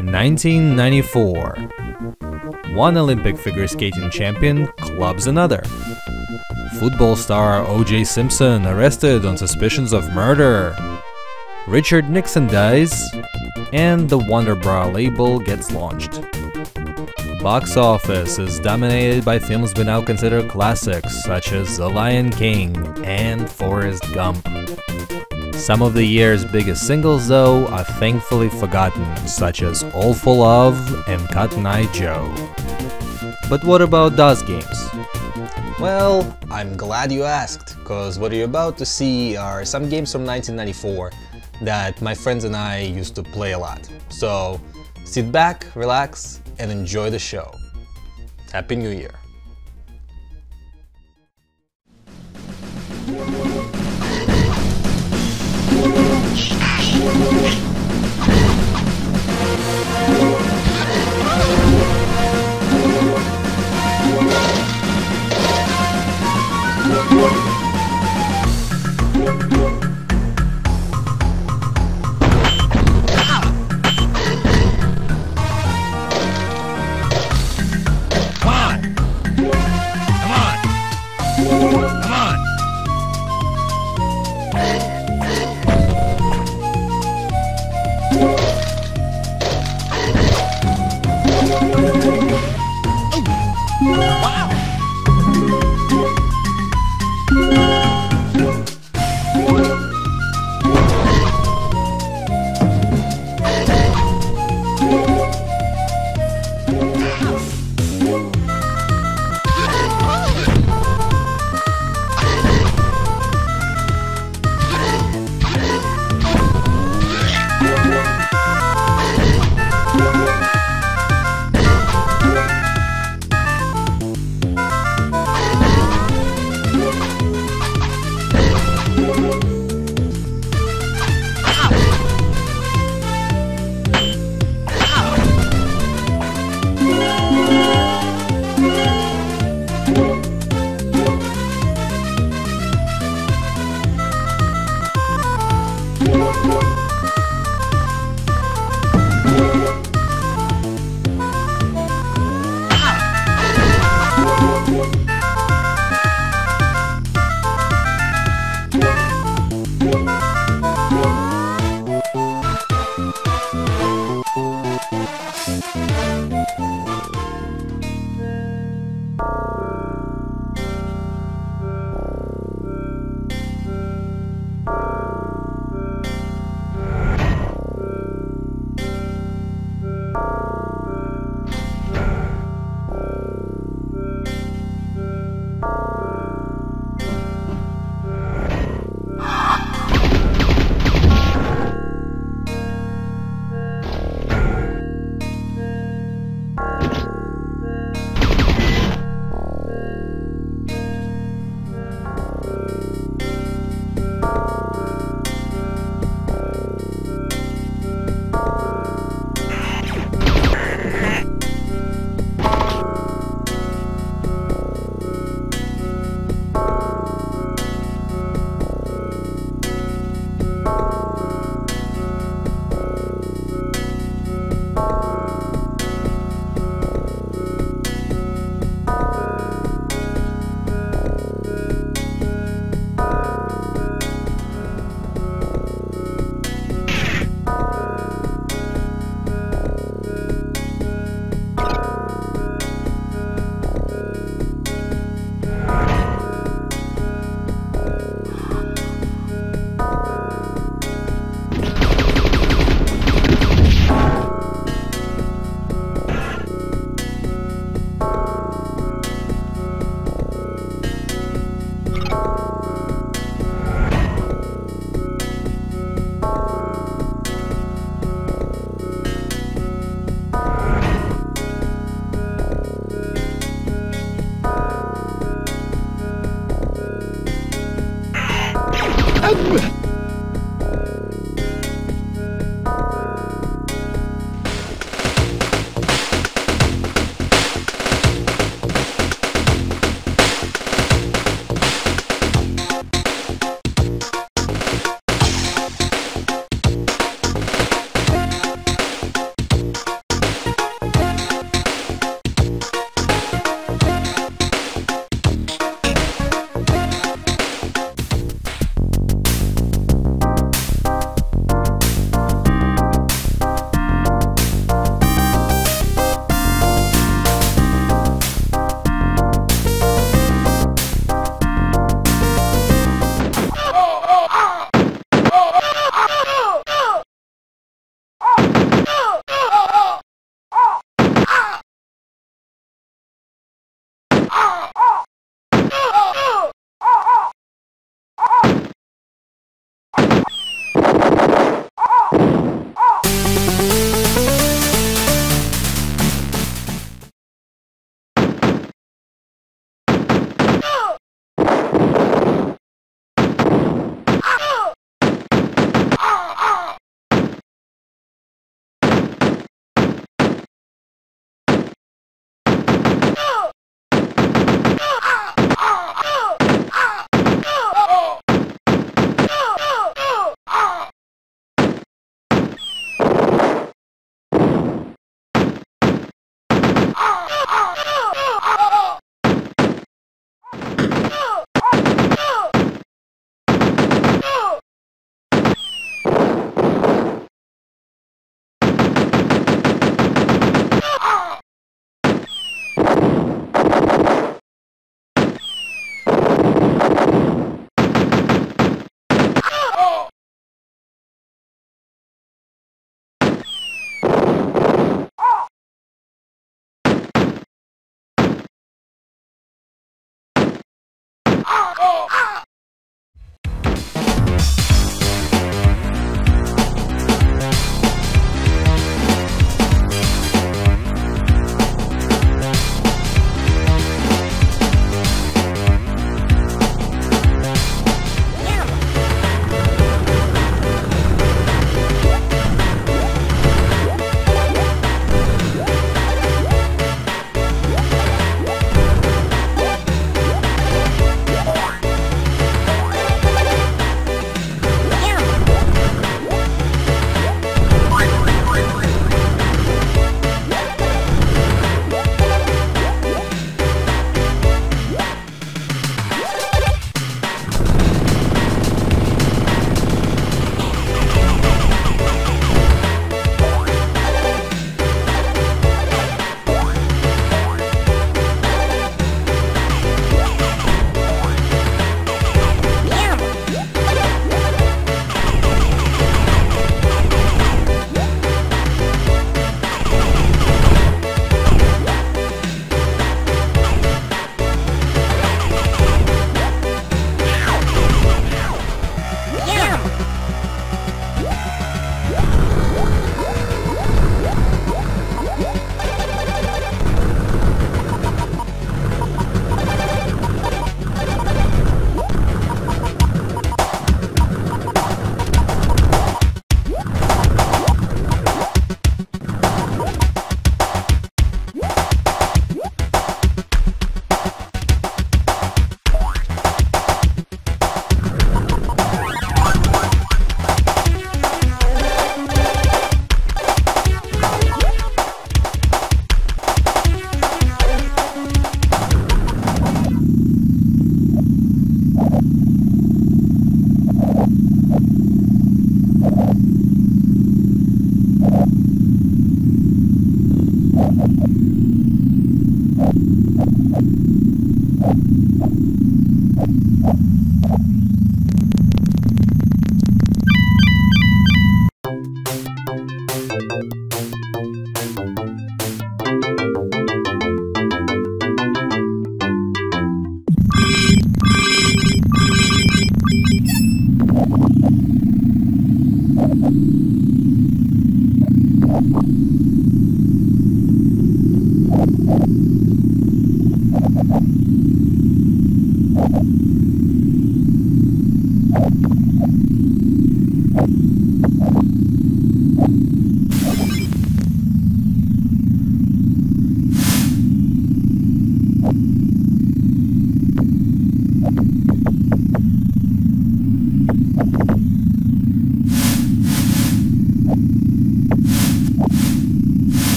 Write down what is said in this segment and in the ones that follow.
1994. One Olympic figure skating champion clubs another. Football star O.J. Simpson arrested on suspicions of murder. Richard Nixon dies, and the Wonder Bra label gets launched. Box office is dominated by films we now consider classics, such as The Lion King and Forrest Gump. Some of the year's biggest singles, though, are thankfully forgotten, such as All for Love and Cotton Eye Joe. But what about DOS games? Well, I'm glad you asked, because what you're about to see are some games from 1994 that my friends and I used to play a lot. So sit back, relax, and enjoy the show. Happy New Year!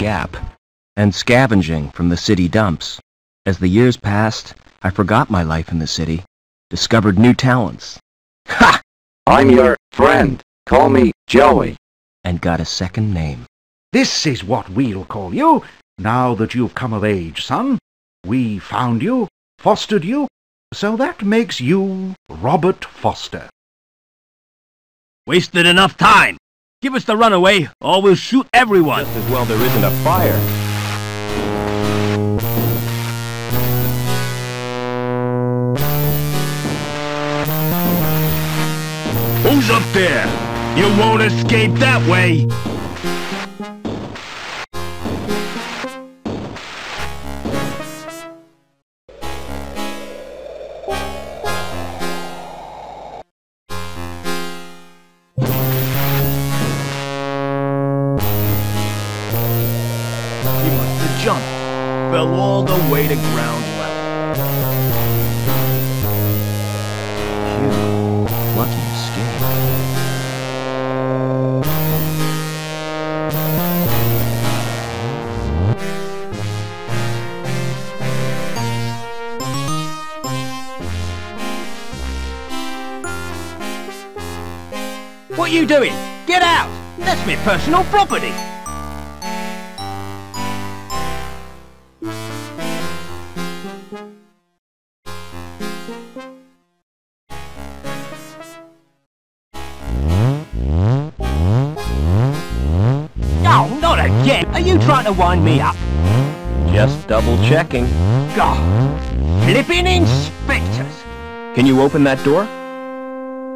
Gap, and scavenging from the city dumps. As the years passed, I forgot my life in the city, discovered new talents, Ha! I'm your friend. Call me Joey. and got a second name. This is what we'll call you, now that you've come of age, son. We found you, fostered you, so that makes you Robert Foster. Wasted enough time. Give us the runaway, or we'll shoot everyone. Just as well there isn't a fire. Who's up there? You won't escape that way. To ground level. Phew. Lucky escape. What are you doing? Get out! That's my personal property. Are you trying to wind me up? Just double checking. God, flipping inspectors! Can you open that door?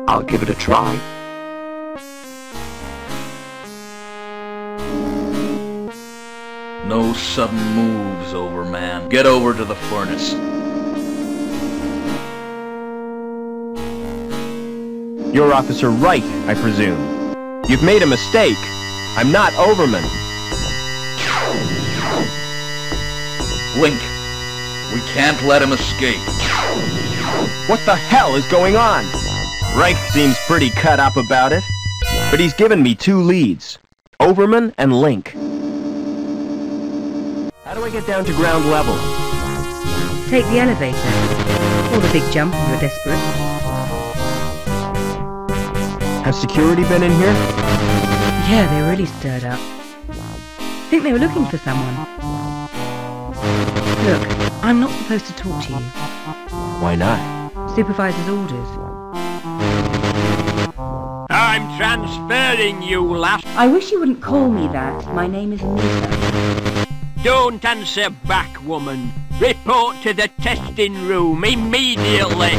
I'll give it a try. No sudden moves, Overman. Get over to the furnace. You're Officer Reich, I presume. You've made a mistake. I'm not Overman. Blink. We can't let him escape. What the hell is going on? Reich seems pretty cut up about it. But he's given me two leads. Overman and Link. How do I get down to ground level? Take the elevator. Or the big jump if you're desperate. Has security been in here? Yeah, they were really stirred up. I Think they were looking for someone. Look, I'm not supposed to talk to you. Why not? Supervisor's orders. I'm transferring you, lass. I wish you wouldn't call me that. My name is Anita. Don't answer back, woman. Report to the testing room immediately.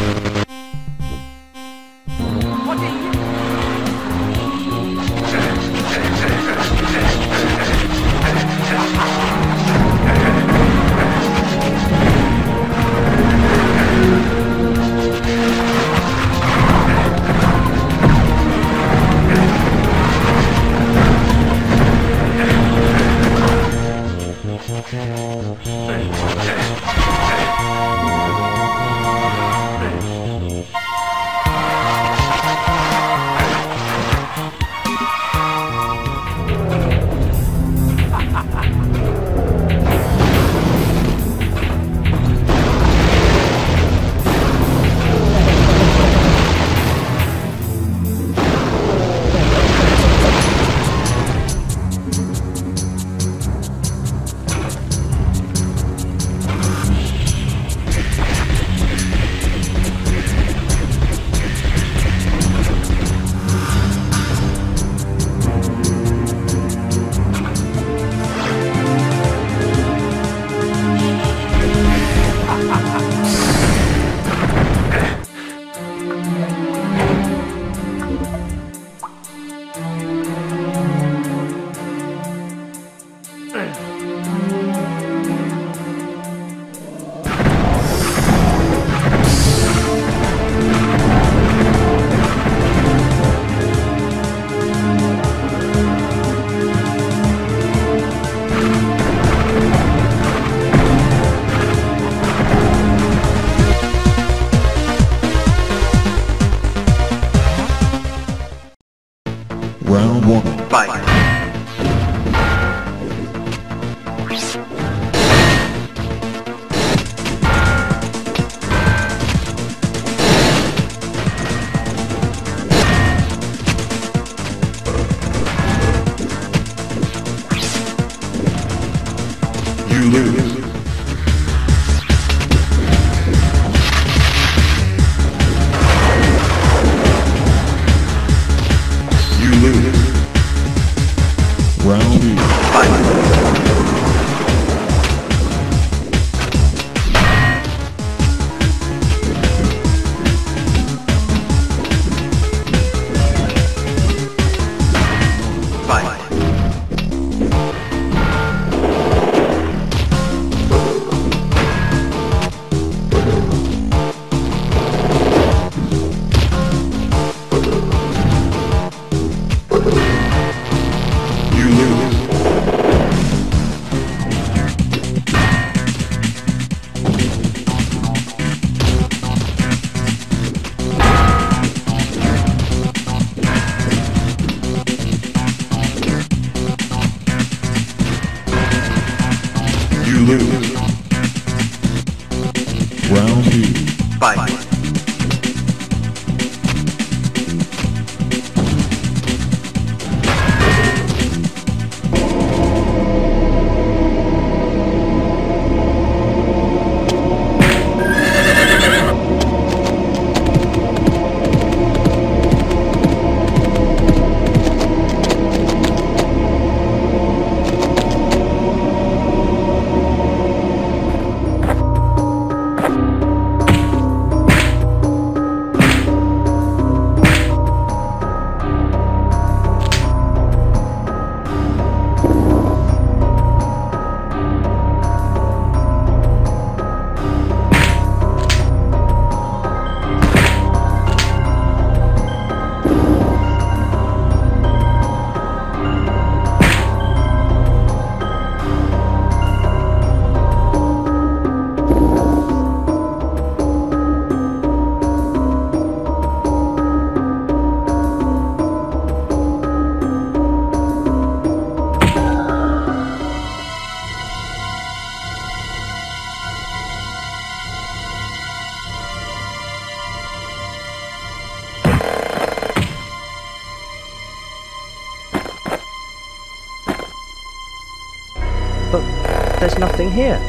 Here.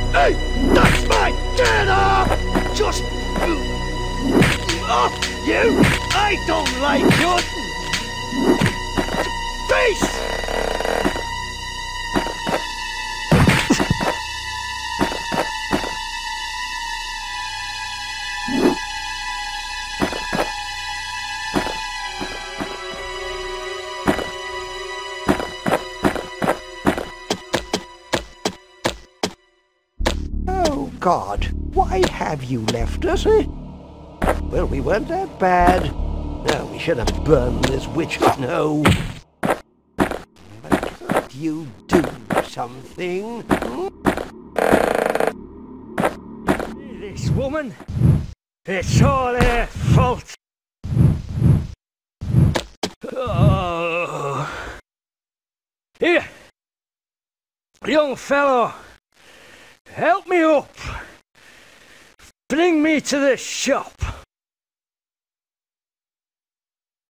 Bad. No, we should have burned this witch. No. But can't you do something? This woman, it's all her fault. Oh. Here, young fellow, help me up. Bring me to the shop.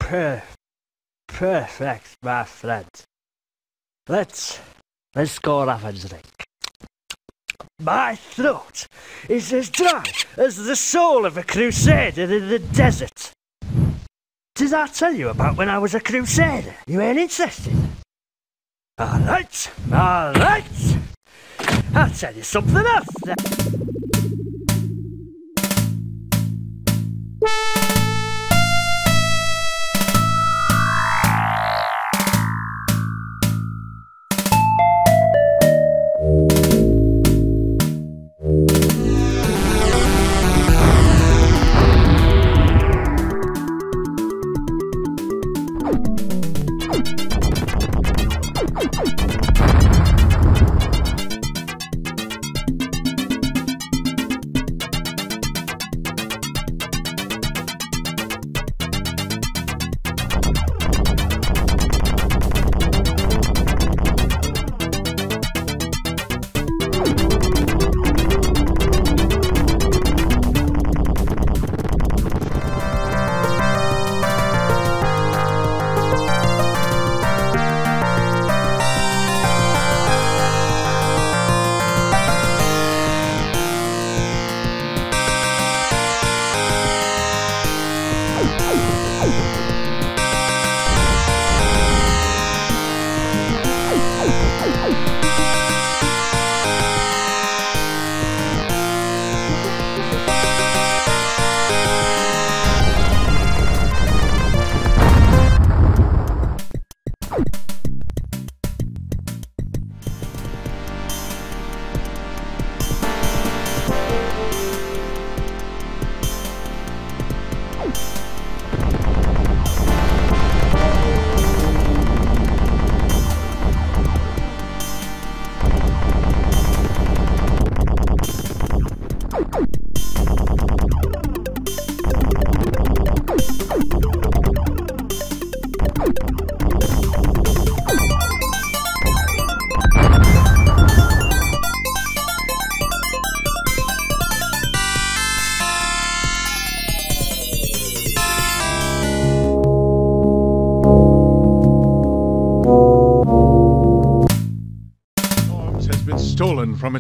Per- perfect, my friend. Let's let's go have a drink. My throat is as dry as the soul of a crusader in the desert. Did I tell you about when I was a crusader? You ain't interested? Alright, alright. I'll tell you something else.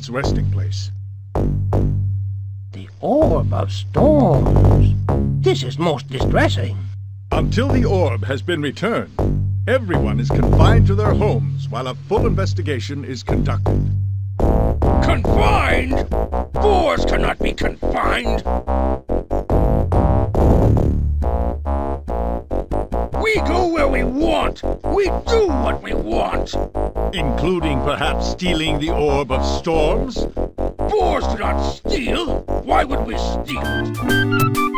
Its resting place. The Orb of Storms. This is most distressing. Until the orb has been returned, everyone is confined to their homes while a full investigation is conducted. Confined? Boars cannot be confined. We go where we want. We do what we want. Including perhaps stealing the Orb of Storms? Boars do not steal. Why would we steal? web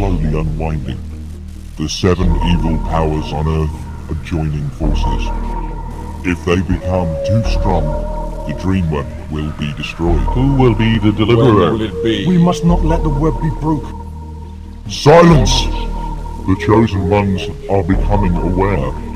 slowly unwinding. The seven evil powers on Earth are joining forces. If they become too strong, the DreamWeb will be destroyed. Who will be the deliverer? will it be? We must not let the web be broke. Silence! The chosen ones are becoming aware.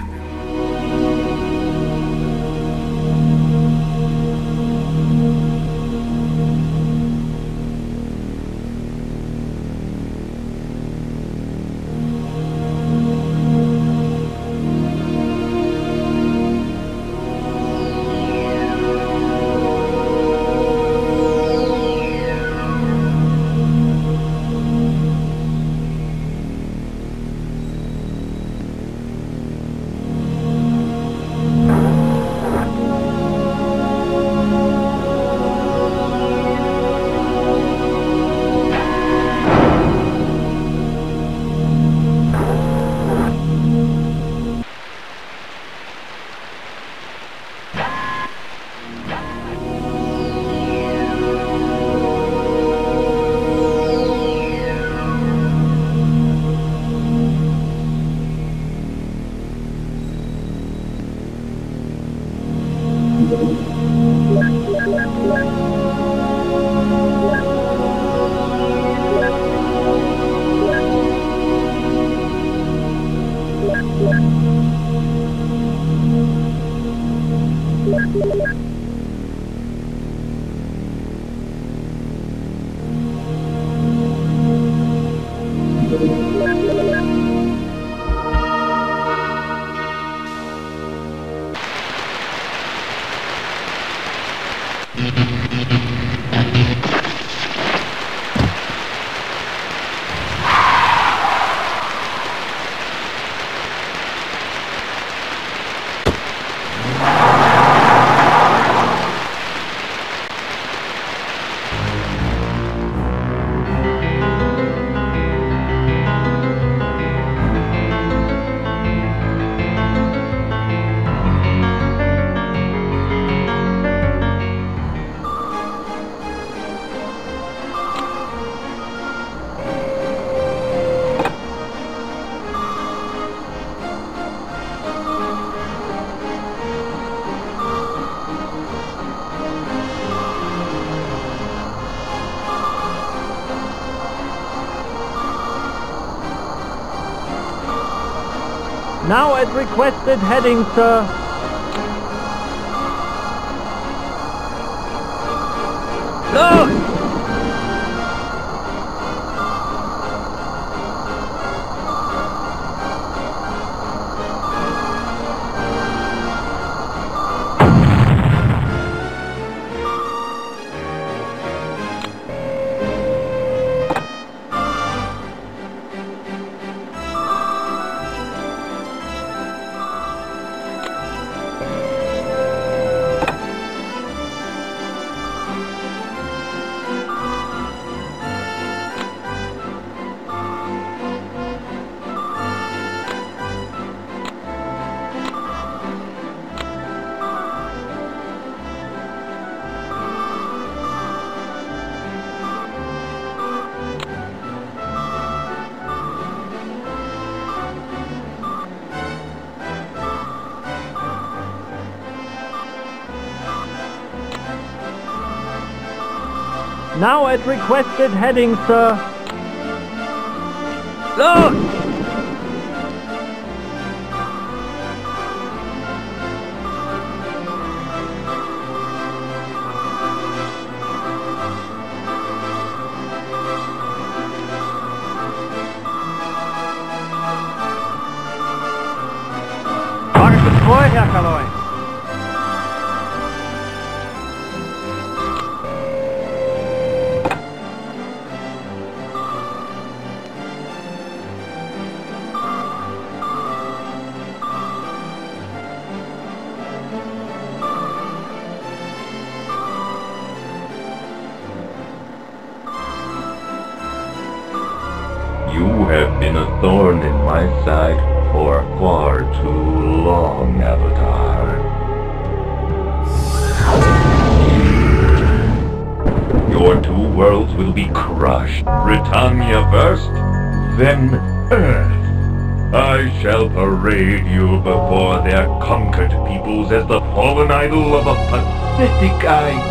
Now at requested heading, sir. Now at requested heading, sir. Look! Pathetic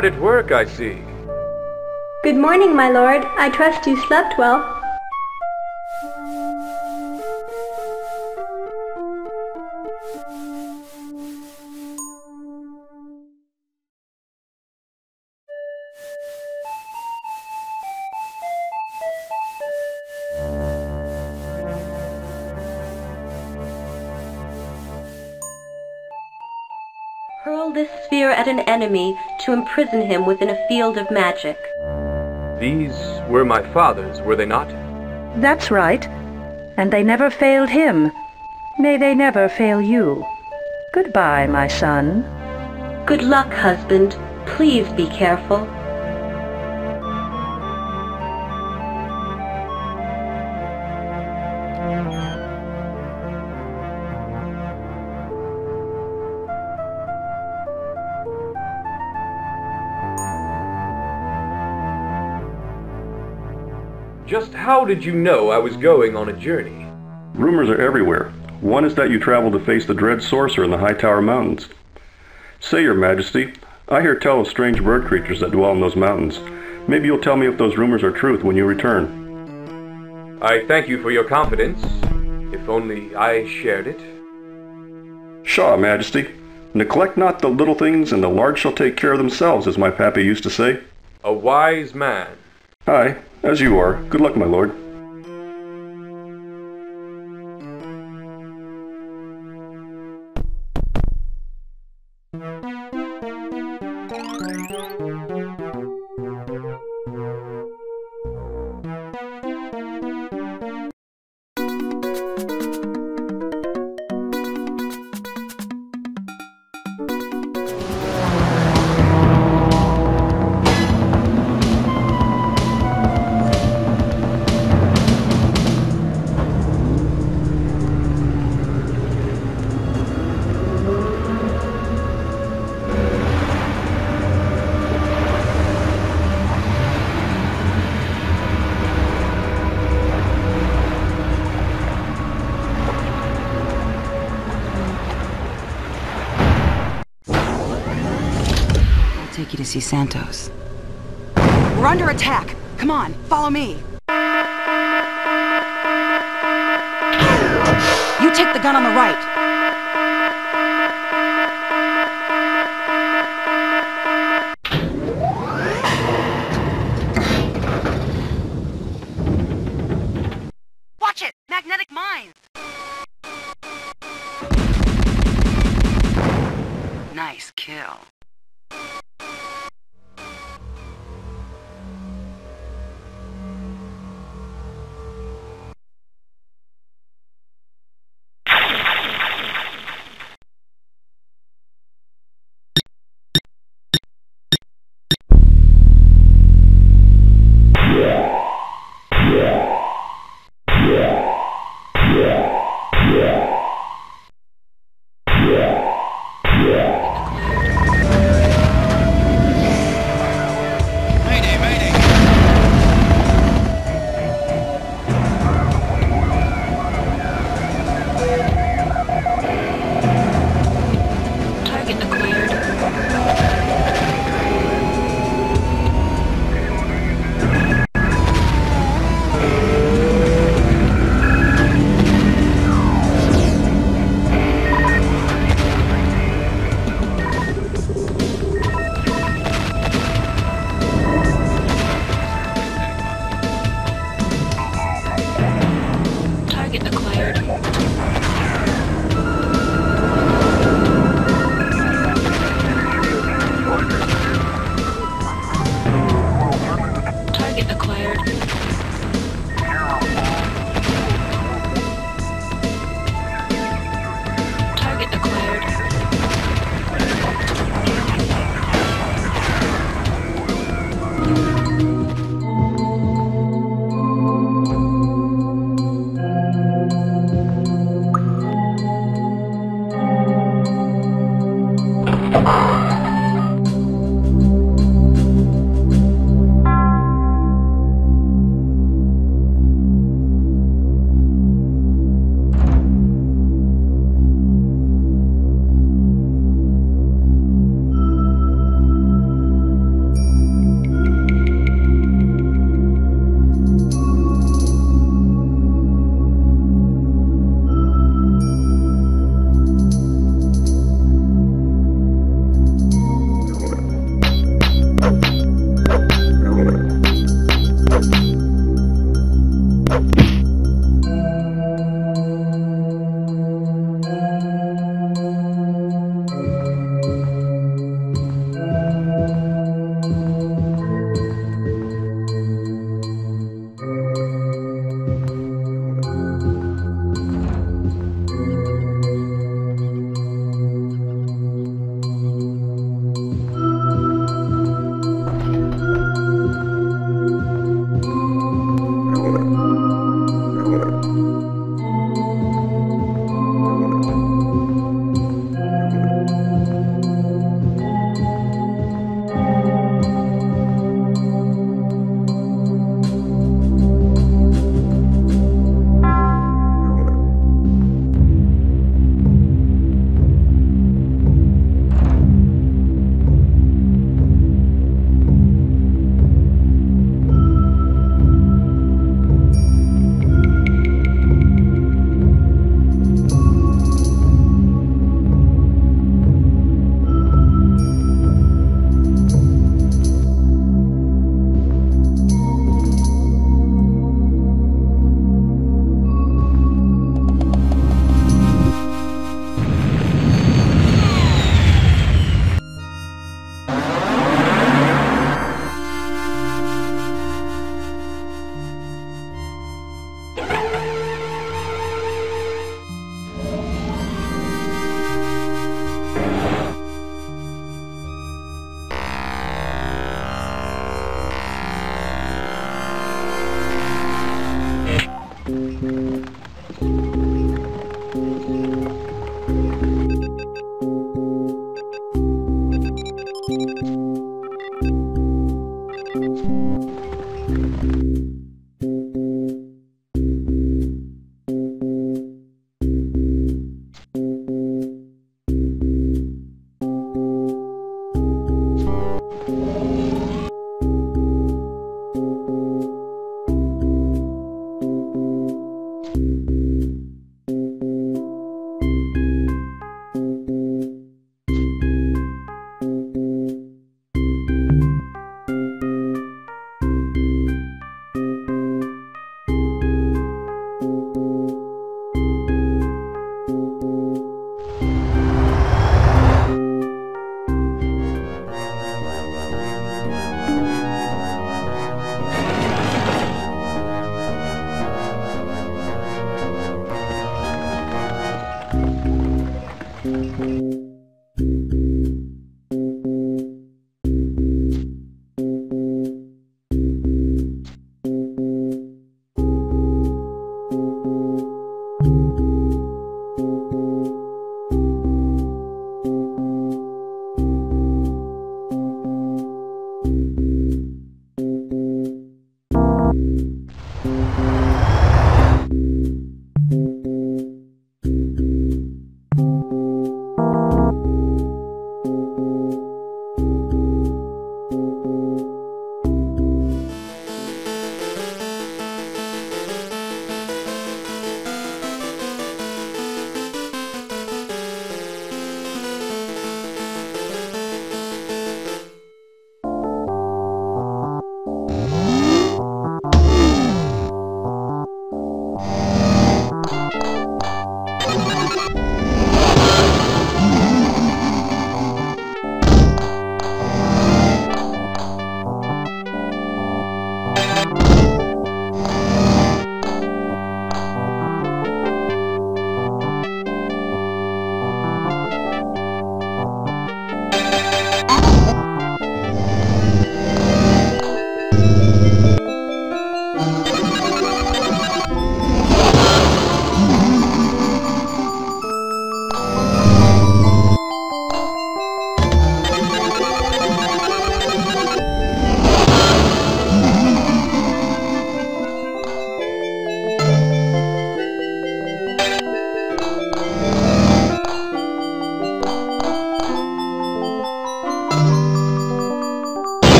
hard at work, I see. Good morning, my lord. I trust you slept well. At an enemy to imprison him within a field of magic. These were my father's, were they not? That's right. And they never failed him. May they never fail you. Goodbye, my son. Good luck, husband. Please be careful. How did you know I was going on a journey? Rumors are everywhere. One is that you travel to face the dread sorcerer in the High Tower Mountains. Say, Your Majesty, I hear tell of strange bird creatures that dwell in those mountains. Maybe you'll tell me if those rumors are truth when you return. I thank you for your confidence. If only I shared it. Shaw, Majesty. Neglect not the little things, and the large shall take care of themselves, as my pappy used to say. A wise man. Aye, as you are. Good luck, my lord.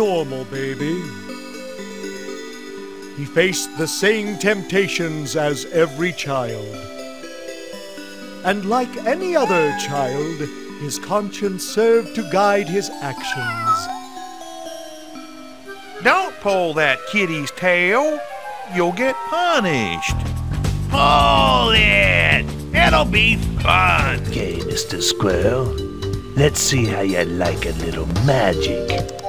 Normal baby. He faced the same temptations as every child. And like any other child, his conscience served to guide his actions. Don't pull that kitty's tail. You'll get punished. Pull it! It'll be fun. Okay, Mr. Squirrel. Let's see how you like a little magic.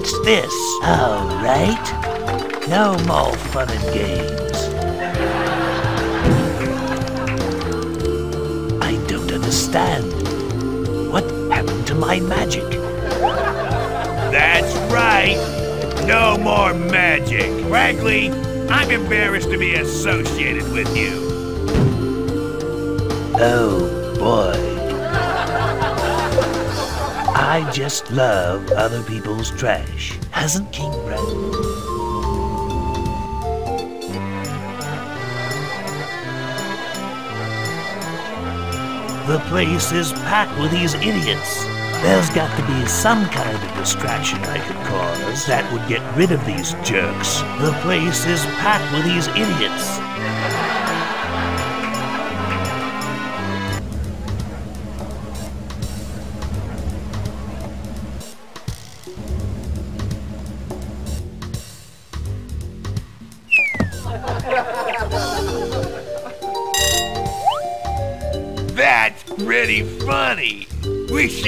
What's this? All right. No more fun and games. I don't understand. What happened to my magic? That's right. No more magic. Frankly, I'm embarrassed to be associated with you. Oh, boy. I just love other people's trash. Hasn't King Brandon? The place is packed with these idiots. There's got to be some kind of distraction I could cause that would get rid of these jerks. The place is packed with these idiots.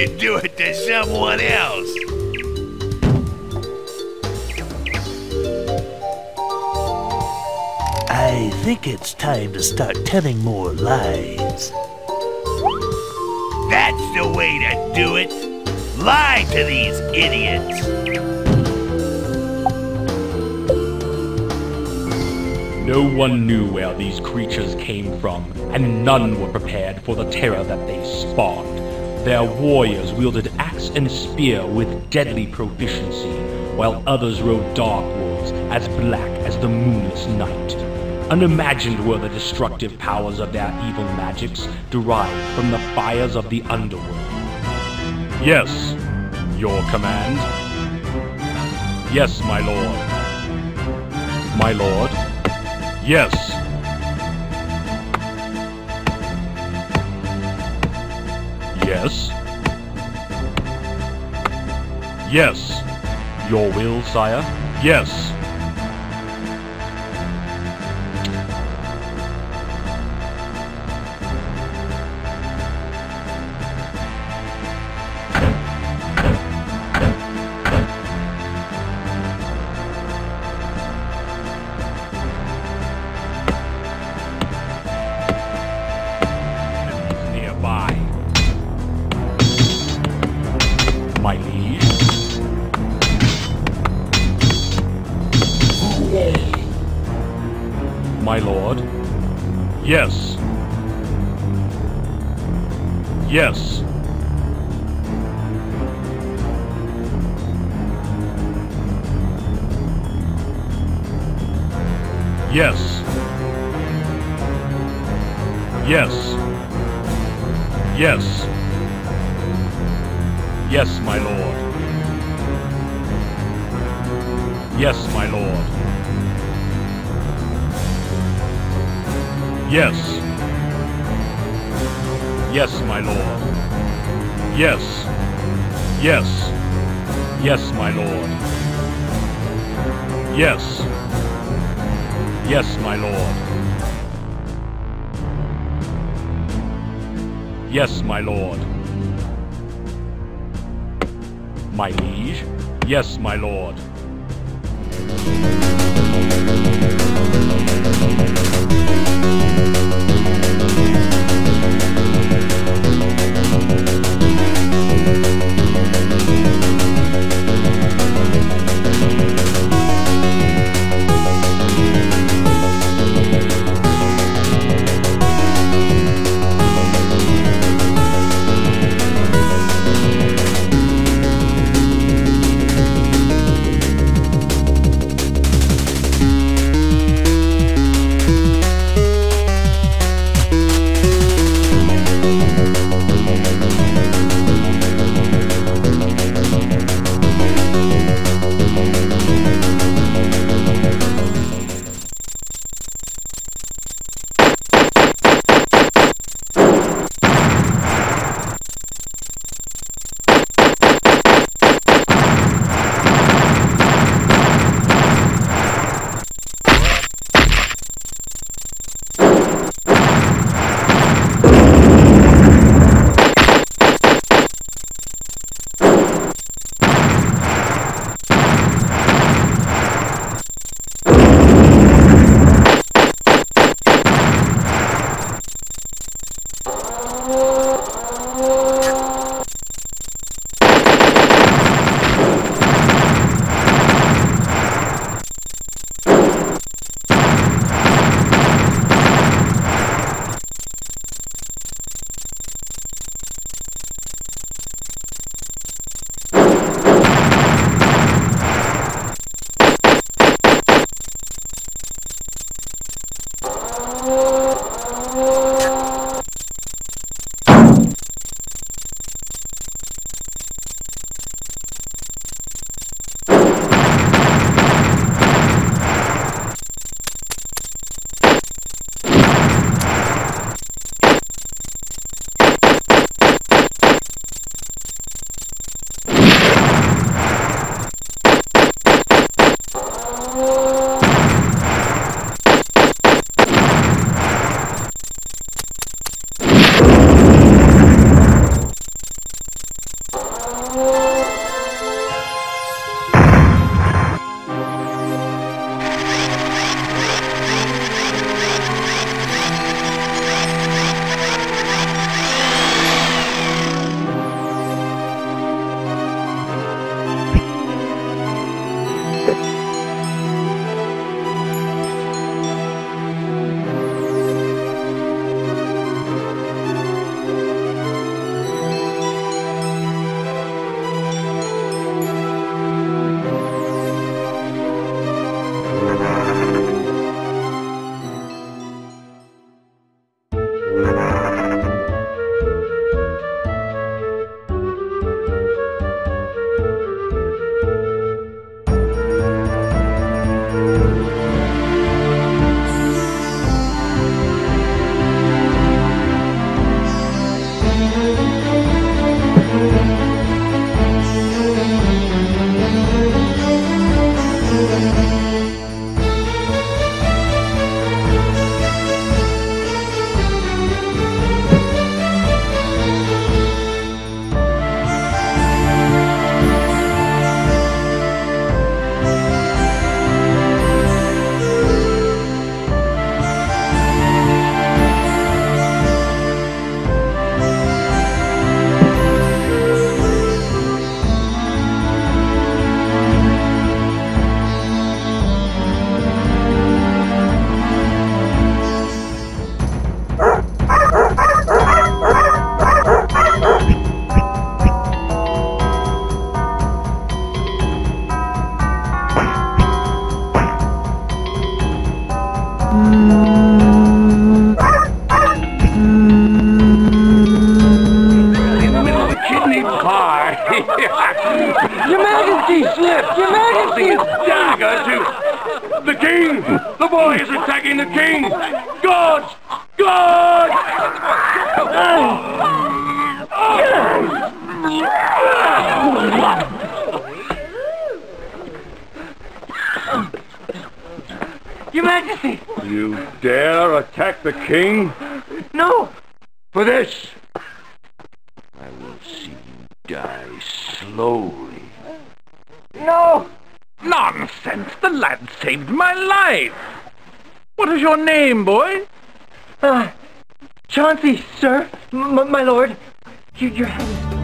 We should do it to someone else. I think it's time to start telling more lies. That's the way to do it. Lie to these idiots. No one knew where these creatures came from, and none were prepared for the terror that they spawned. Their warriors wielded axe and spear with deadly proficiency, while others rode dark wolves as black as the moonless night. Unimagined were the destructive powers of their evil magics derived from the fires of the underworld. Yes, your command. Yes, my lord. My lord. Yes. Yes. Your will, sire? Yes. Yes. Yes, my lord. Yes. Yes. Yes, my lord. Yes. Yes, my lord. Yes, my lord. My liege? Yes, my lord. The king! The boy is attacking the king! Guards! Guards! Your Majesty! You dare attack the king? No! For this, I will see you die slowly. No! Nonsense! The lad saved my life! What is your name, boy? Uh, Chauncey, sir. M- my lord. Your, your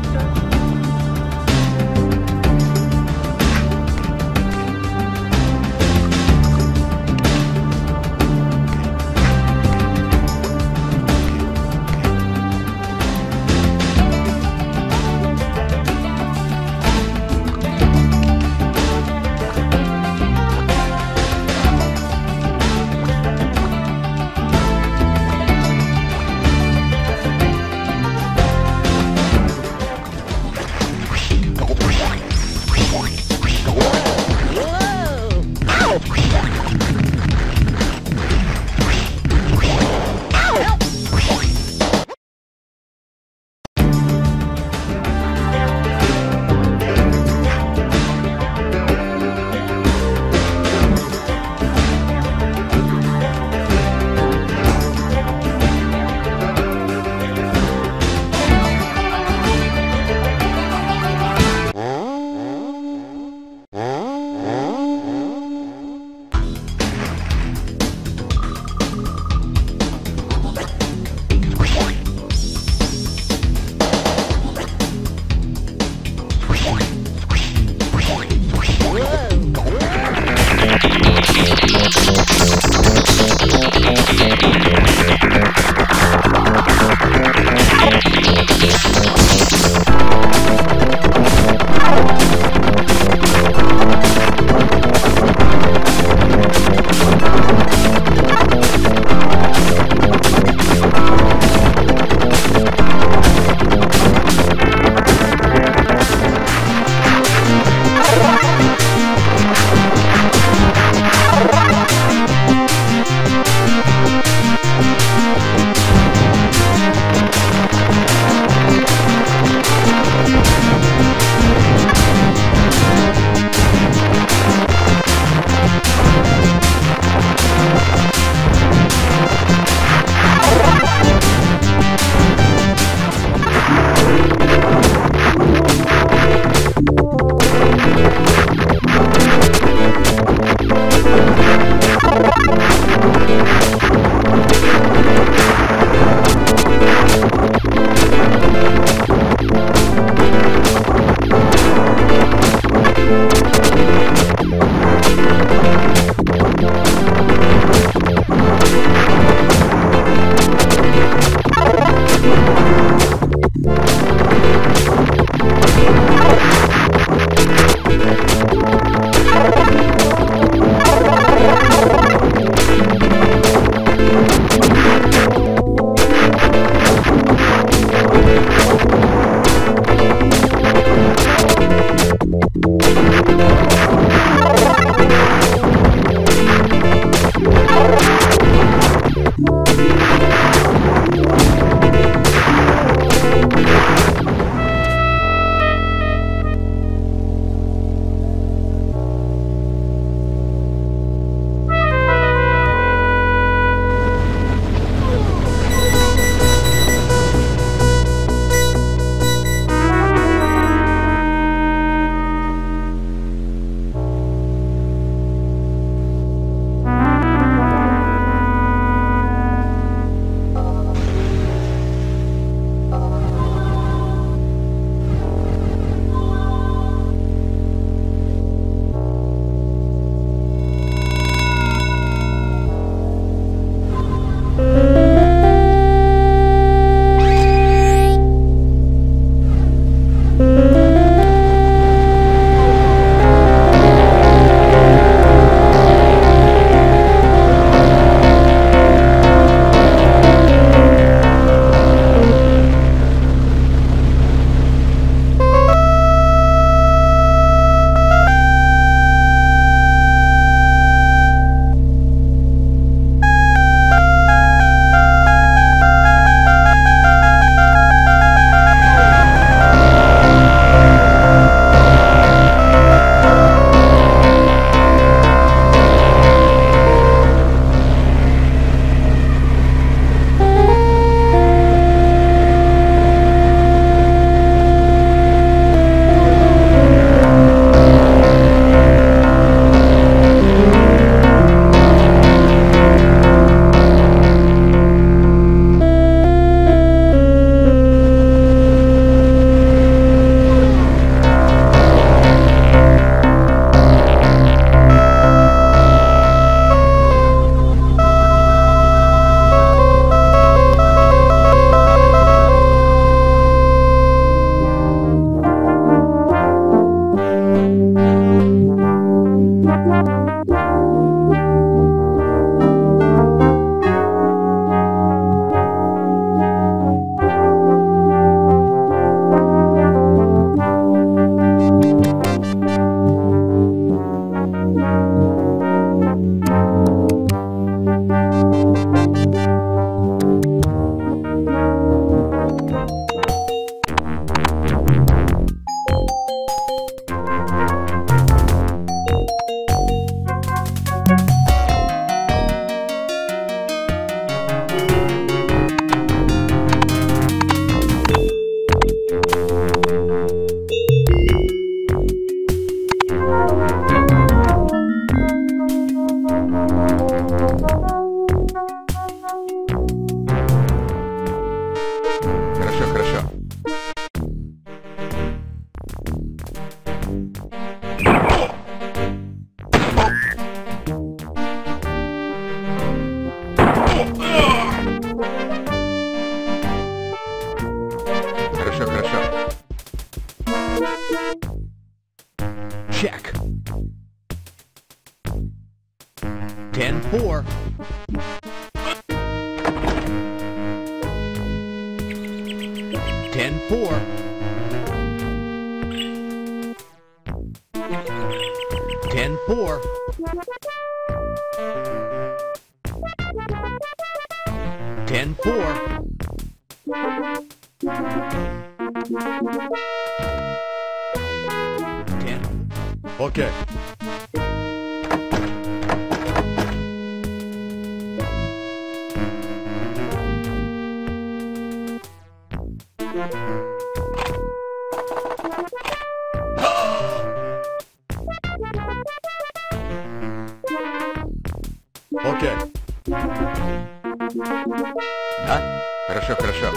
Хорошо, хорошо.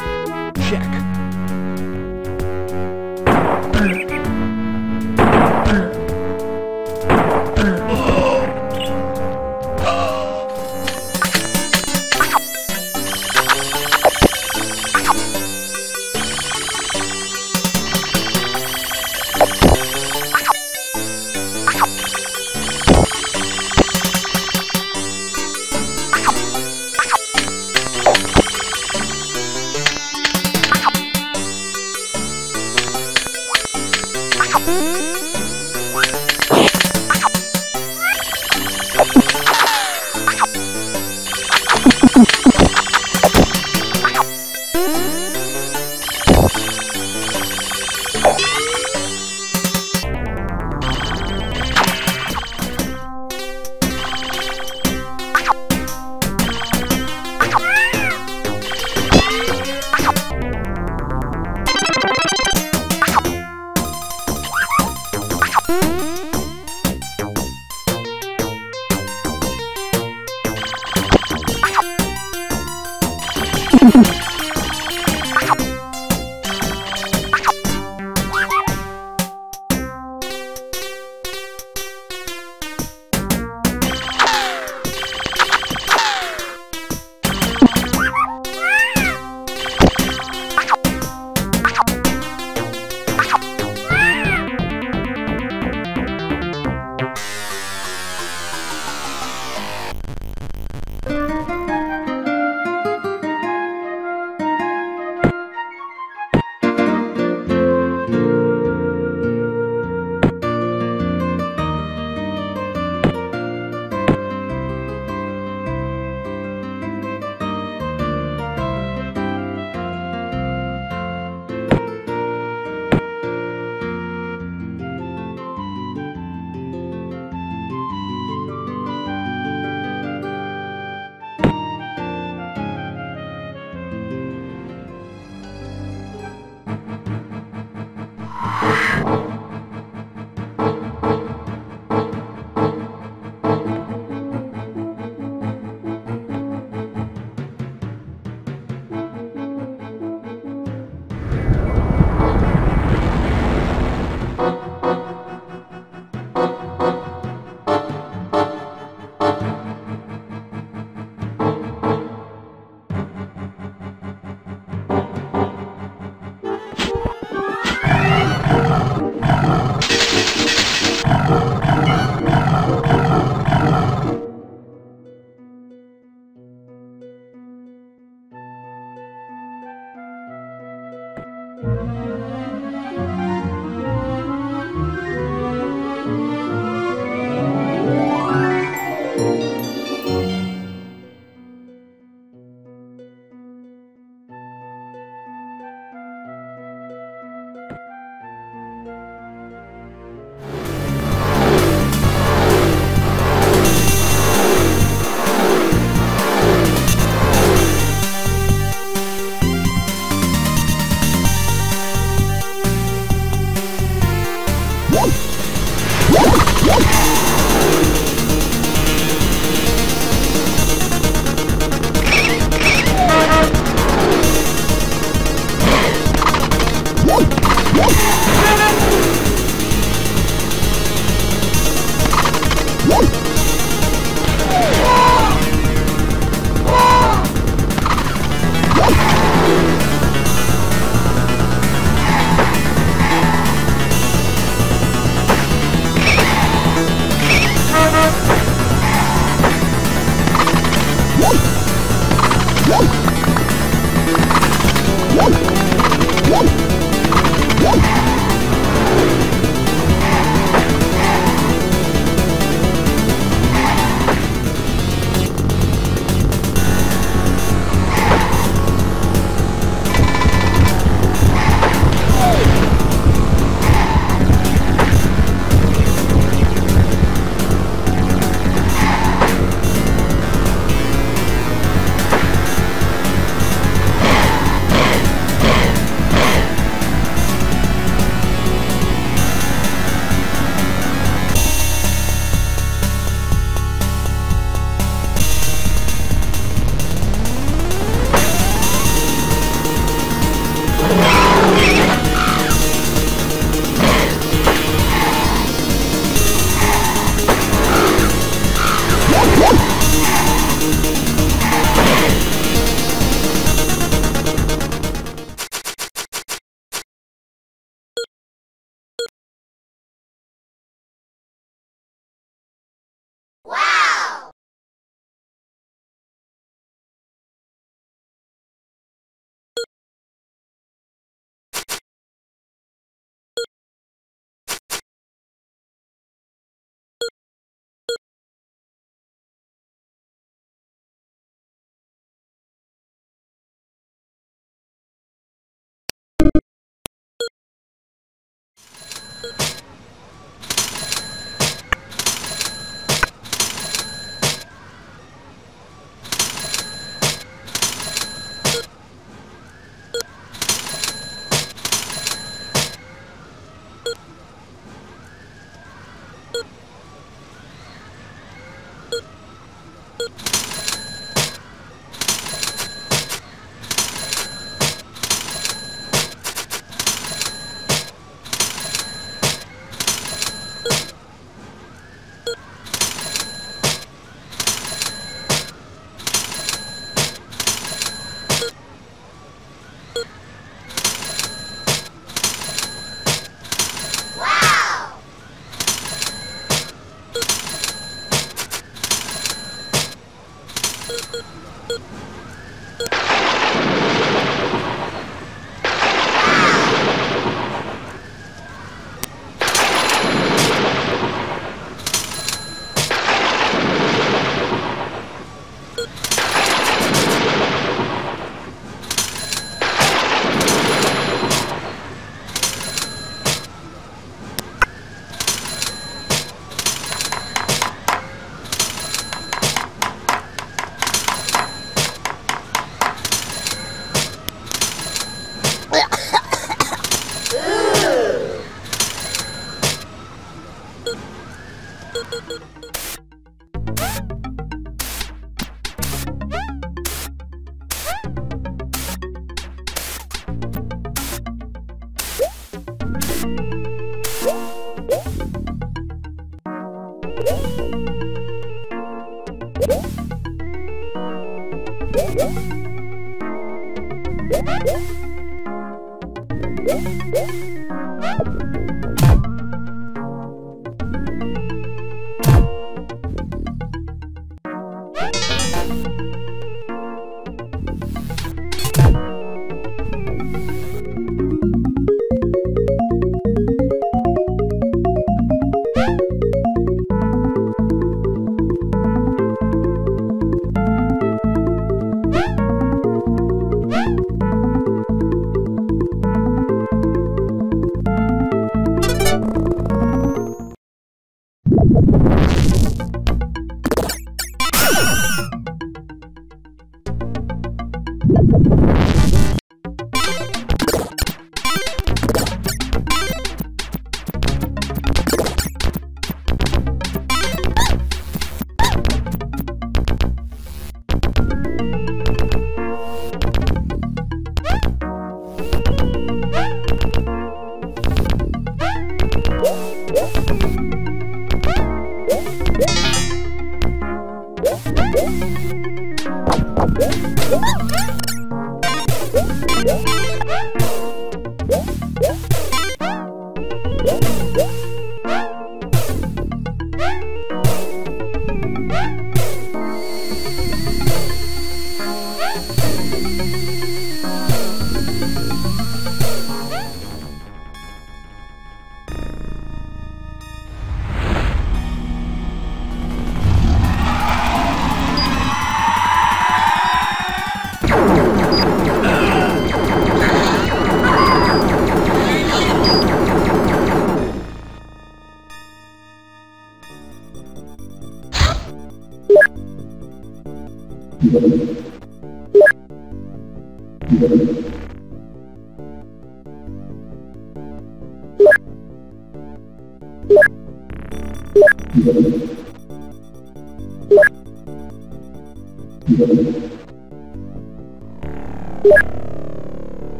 Чек.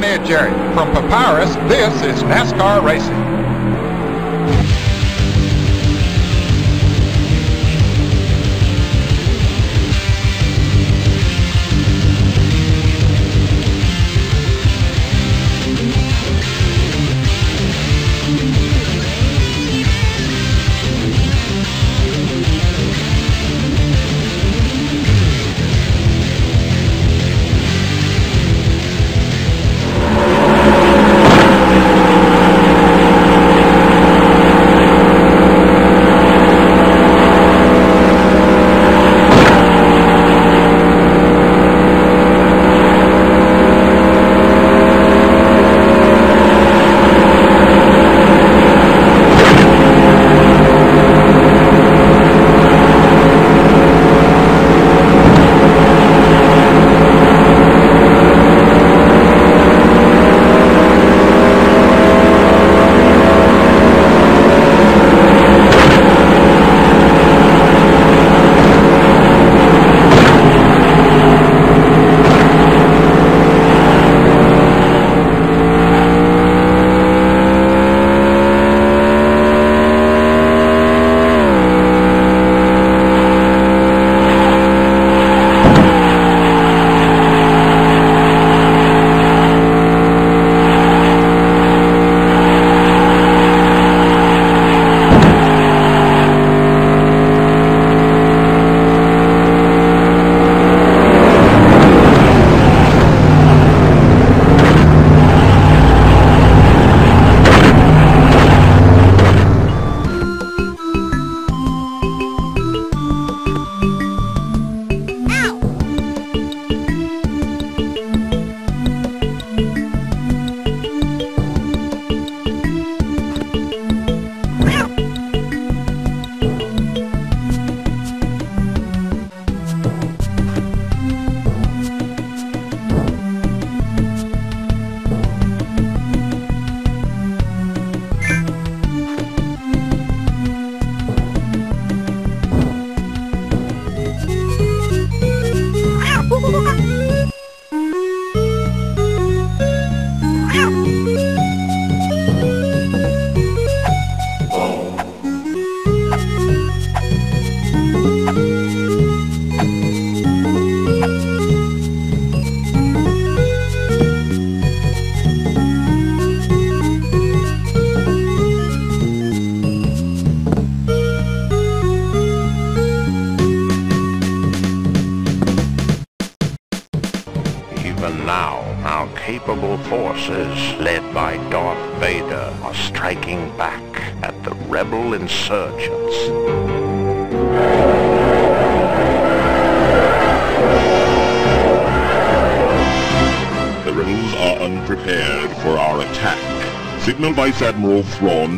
I'm Jerry. From Papyrus, this is NASCAR Racing.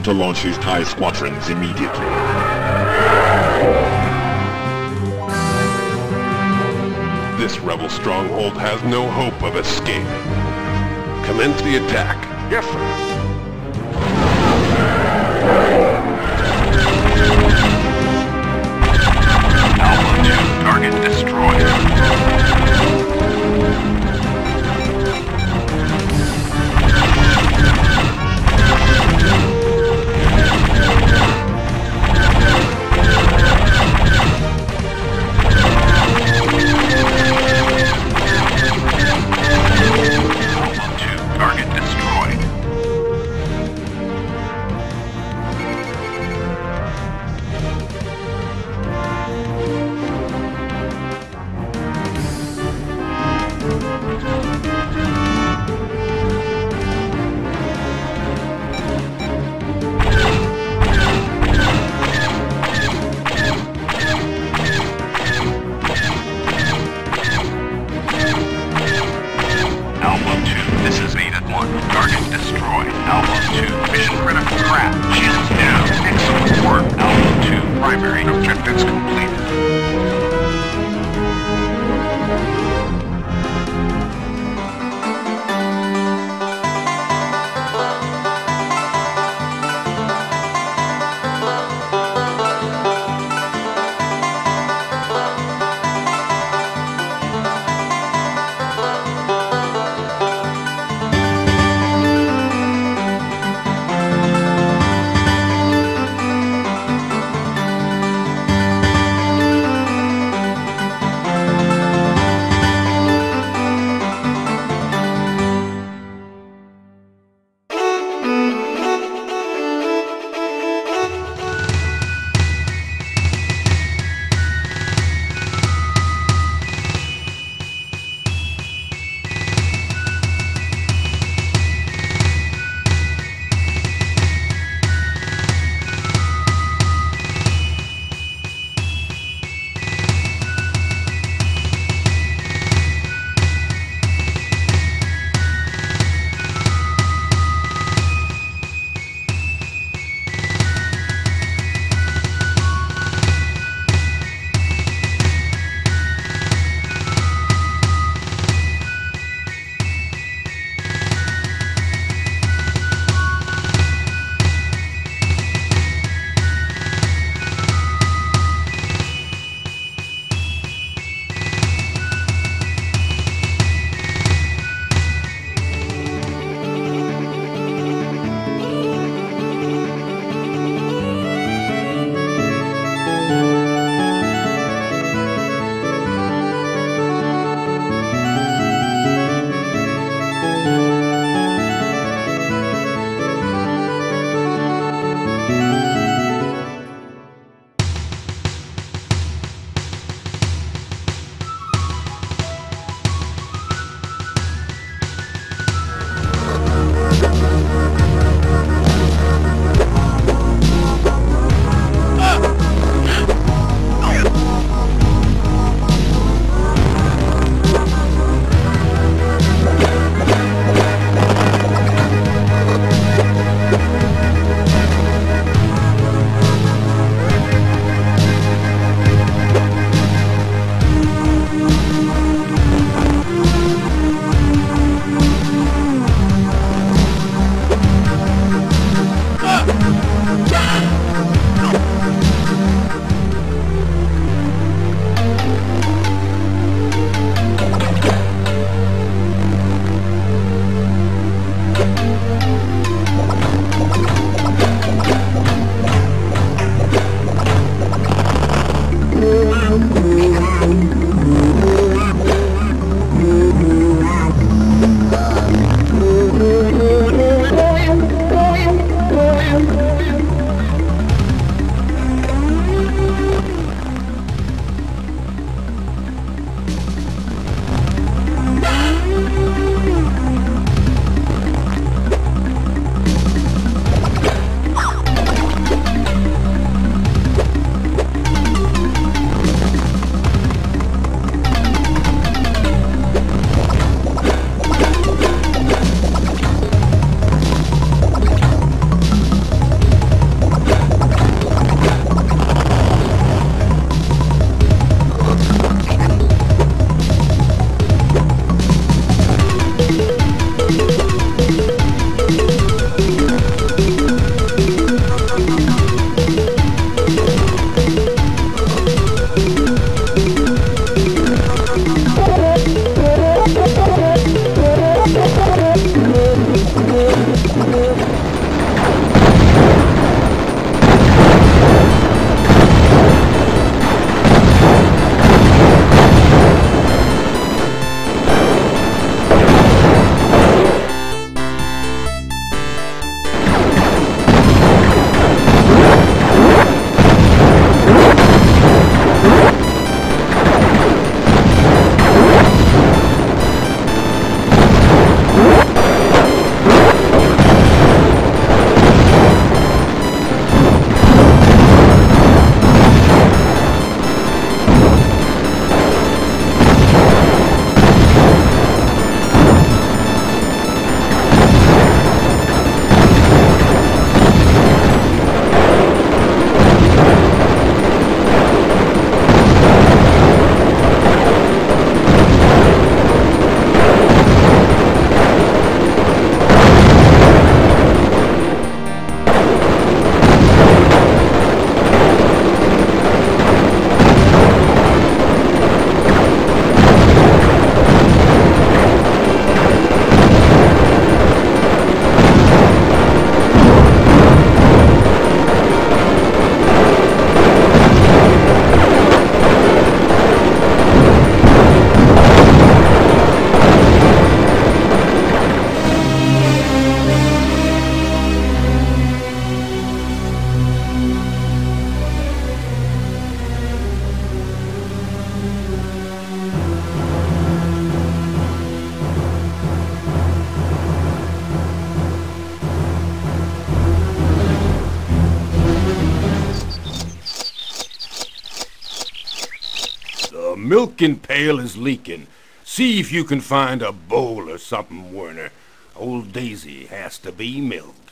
To launch his TIE squadrons immediately. This rebel stronghold has no hope of escape. Commence the attack. Yes, sir. Alpha 2, target destroyed. Alpha 2, mission critical craft. Shields down. Excellent work. Alpha 2, primary objectives completed. See if you can find a bowl or something, Werner. Old Daisy has to be milked.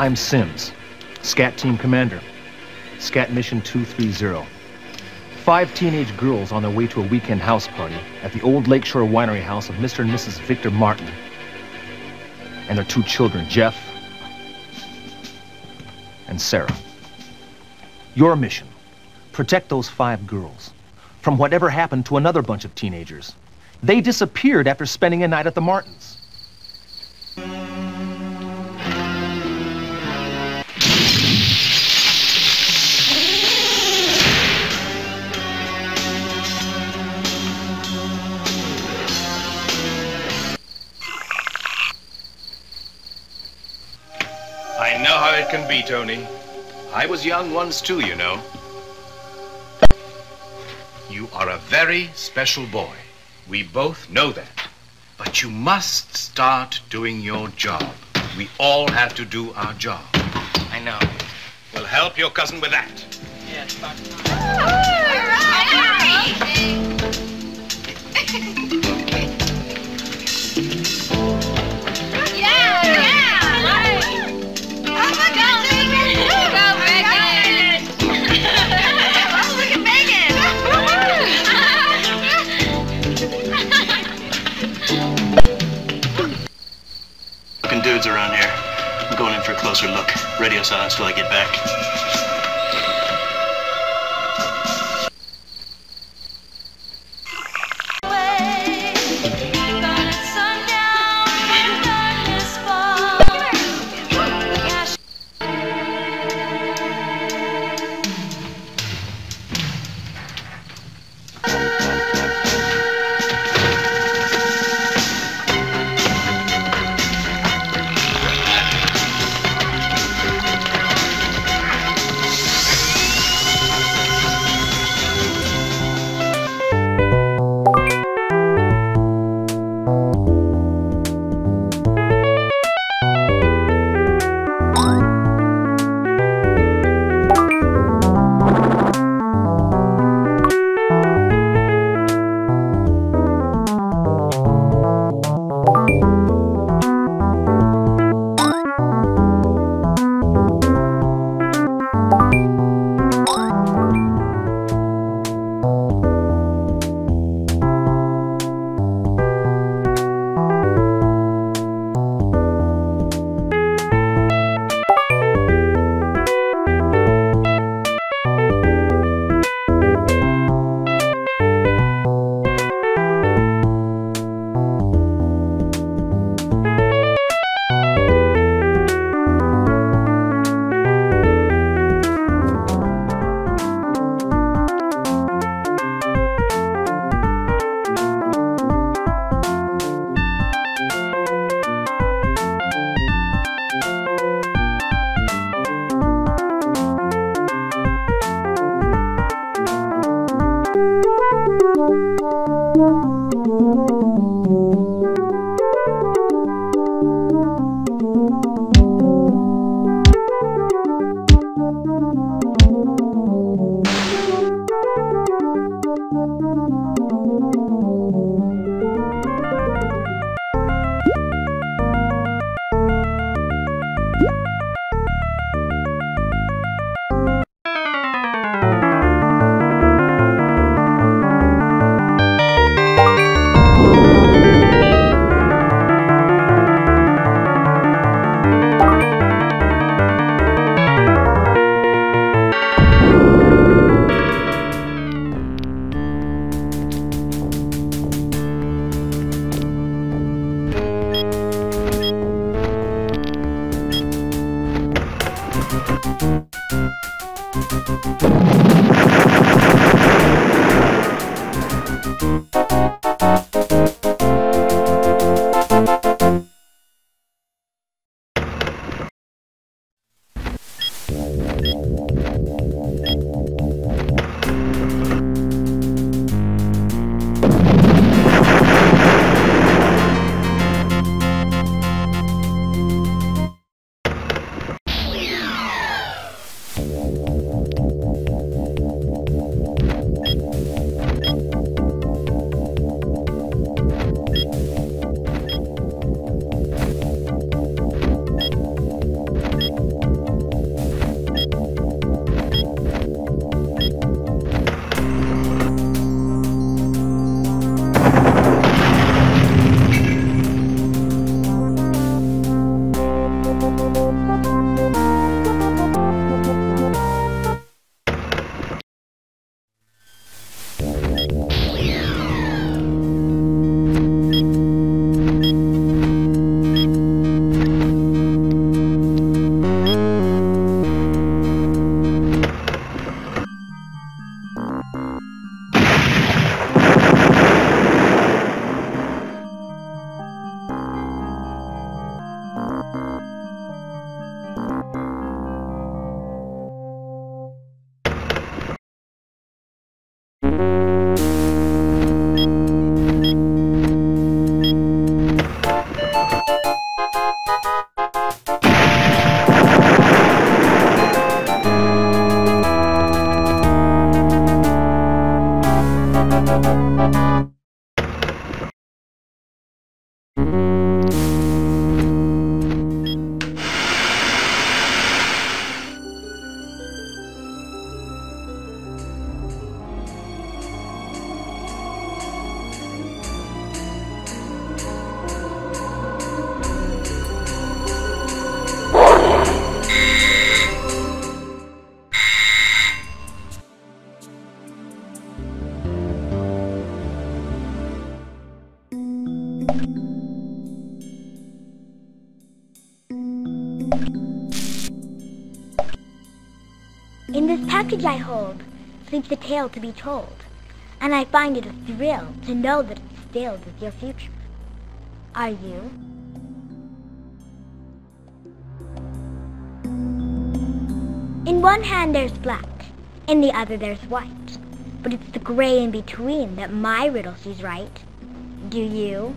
I'm Sims, SCAT Team Commander. SCAT Mission 230. Five teenage girls on their way to a weekend house party at the old Lakeshore Winery house of Mr. and Mrs. Victor Martin. And their two children, Jeff and Sarah. Your mission, protect those five girls from whatever happened to another bunch of teenagers. They disappeared after spending a night at the Martins. Be, Tony. I was young once too, you know. You are a very special boy. We both know that. But you must start doing your job. We all have to do our job. I know. We'll help your cousin with that. Yeah, it's around here. I'm going in for a closer look. Radio silence till I get back. A tale to be told, and I find it a thrill to know that it's filled with your future. Are you? In one hand there's black, in the other there's white, but it's the gray in between that my riddle sees right. Do you?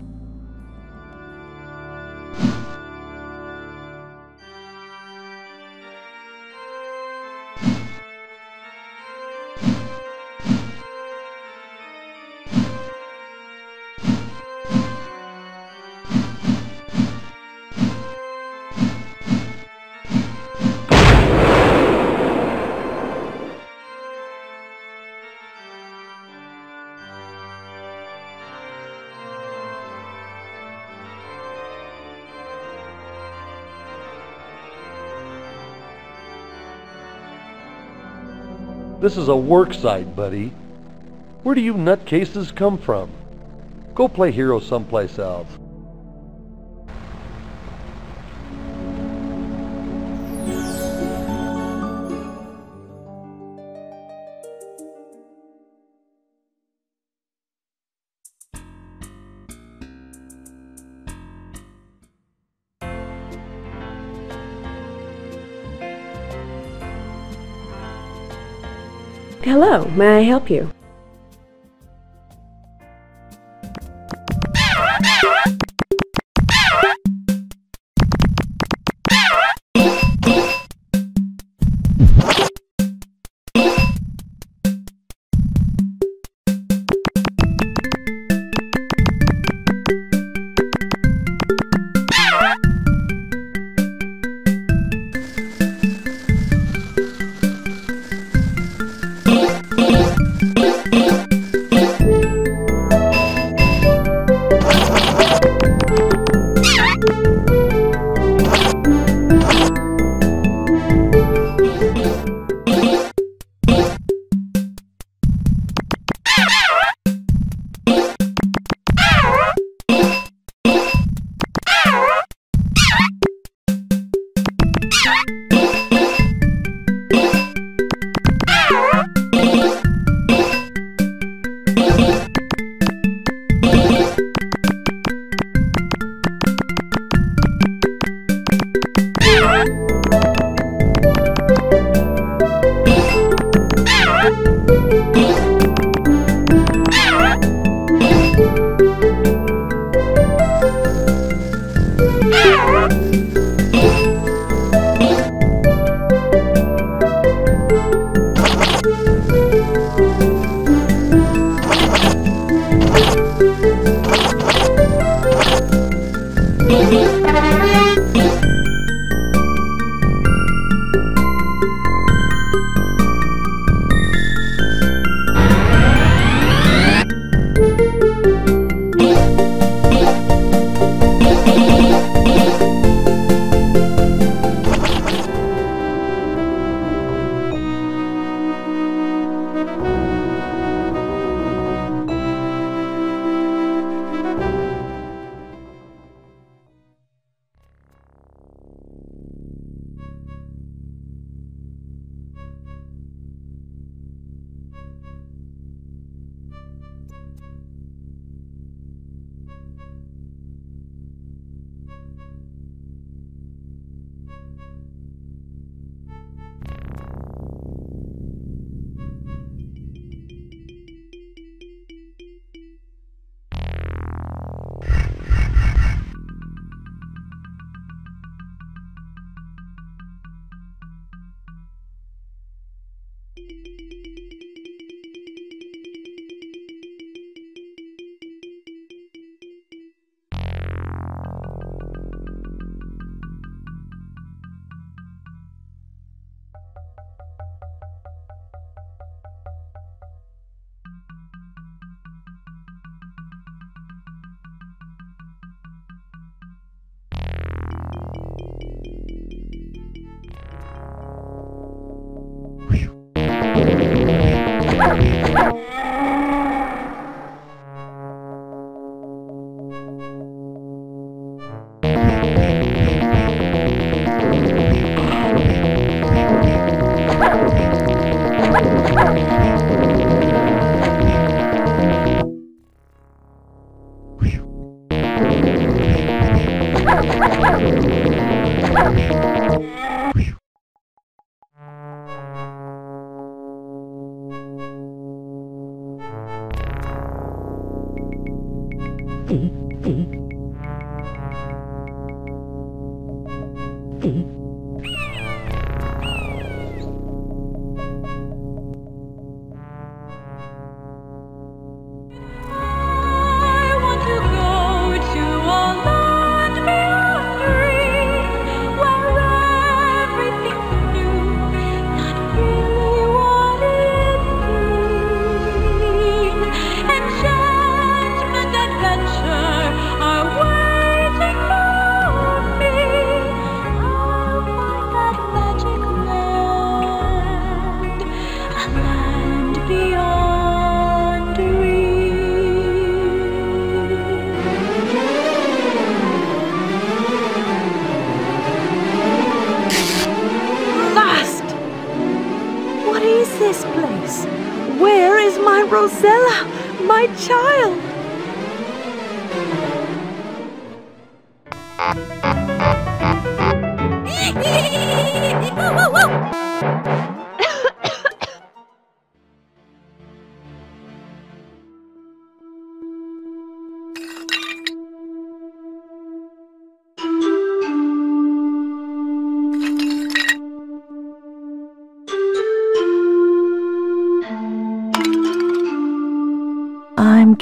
This is a work site, buddy. Where do you nutcases come from? Go play hero someplace else. Hello, may I help you?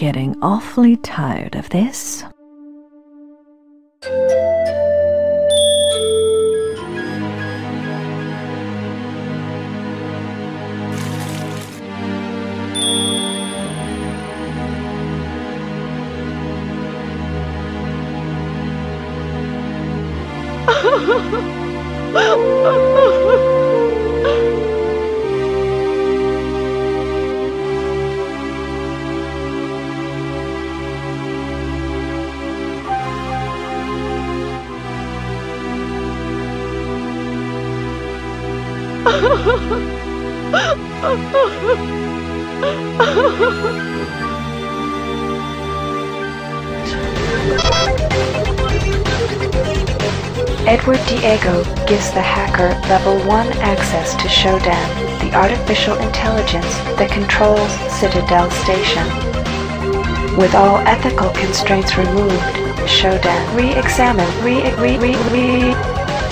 Getting awfully tired of this. Edward Diego gives the hacker level 1 access to Shodan, the artificial intelligence that controls Citadel Station. With all ethical constraints removed, Shodan re-examine, re re re re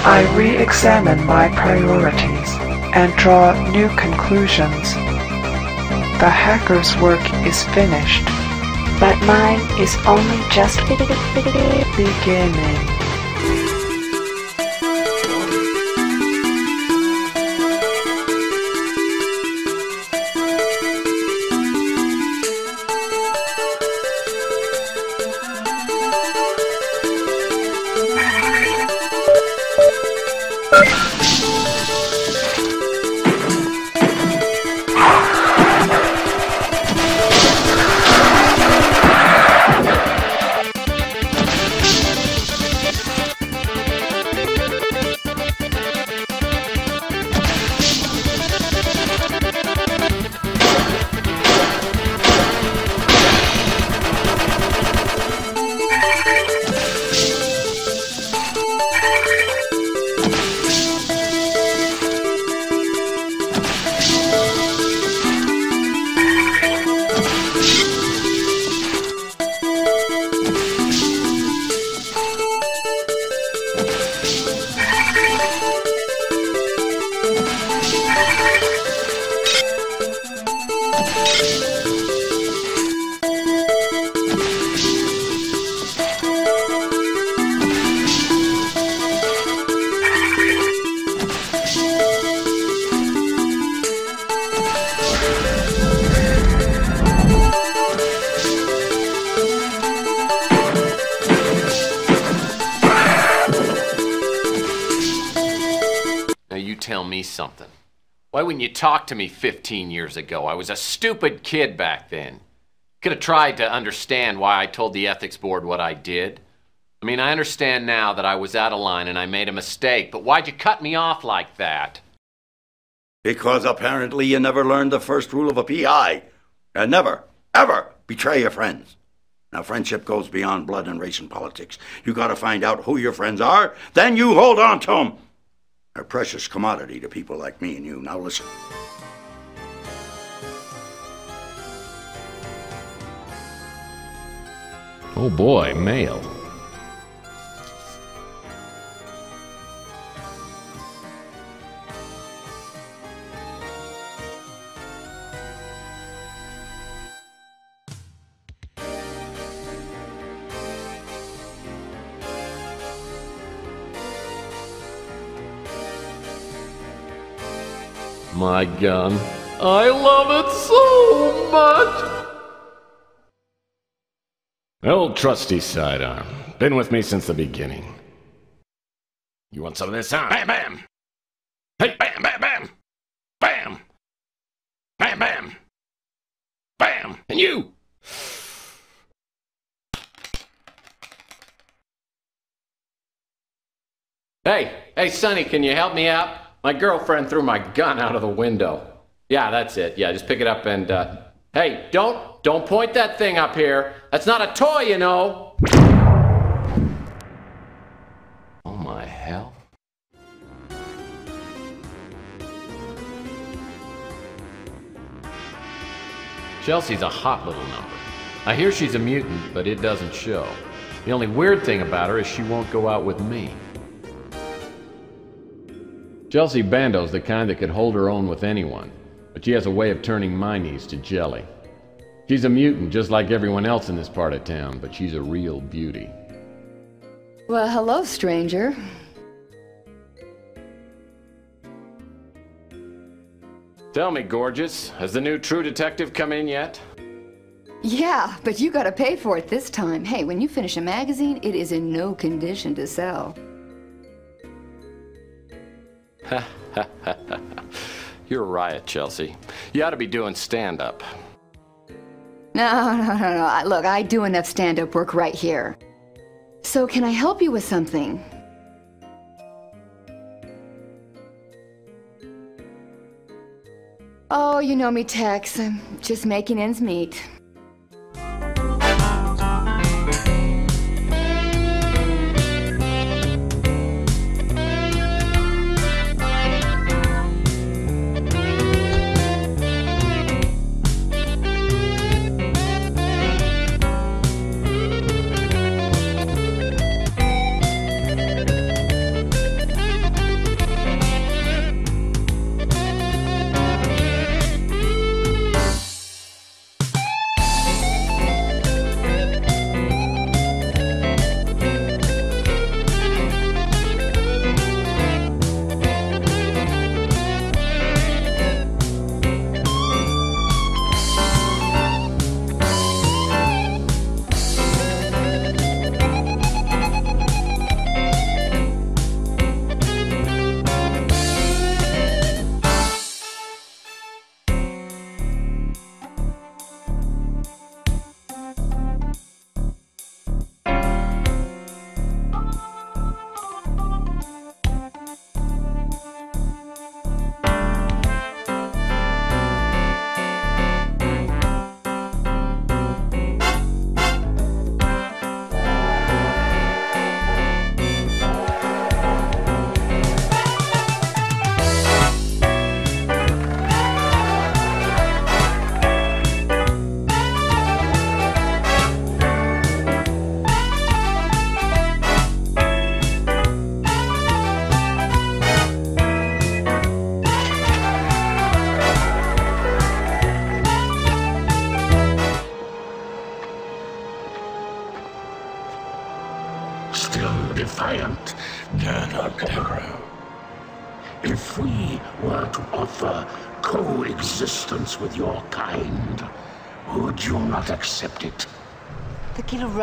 I re-examine my priorities and draw new conclusions. The hacker's work is finished. but mine is only just Beginning. Tell me something? Why wouldn't you talk to me 15 years ago? I was a stupid kid back then. Could have tried to understand why I told the ethics board what I did. I mean, I understand now that I was out of line and I made a mistake, but why'd you cut me off like that? Because apparently you never learned the first rule of a PI. And never, ever betray your friends. Now, friendship goes beyond blood and race and politics. You gotta find out who your friends are, then you hold on to them. A precious commodity to people like me and you. Now, listen. Oh boy, mail. My gun. I love it so much! Old trusty sidearm. Been with me since the beginning. You want some of this, huh? Bam, bam! Hey, bam, bam, bam! Bam! Bam, bam! Bam! And you! Hey, hey, Sonny, can you help me out? My girlfriend threw my gun out of the window. Yeah, that's it. Yeah, just pick it up and, uh, hey, don't, don't point that thing up here. That's not a toy, you know. Oh my hell. Chelsea's a hot little number. I hear she's a mutant, but it doesn't show. The only weird thing about her is she won't go out with me. Chelsea Bando's the kind that could hold her own with anyone, but she has a way of turning my knees to jelly. She's a mutant just like everyone else in this part of town, but she's a real beauty. Well, hello, stranger. Tell me, gorgeous, has the new True Detective come in yet? Yeah, but you gotta pay for it this time. Hey, when you finish a magazine, it is in no condition to sell. You're a riot, Chelsea. You ought to be doing stand up. No, no, no, no. Look, I do enough stand up work right here. So, can I help you with something? Oh, you know me, Tex. I'm just making ends meet.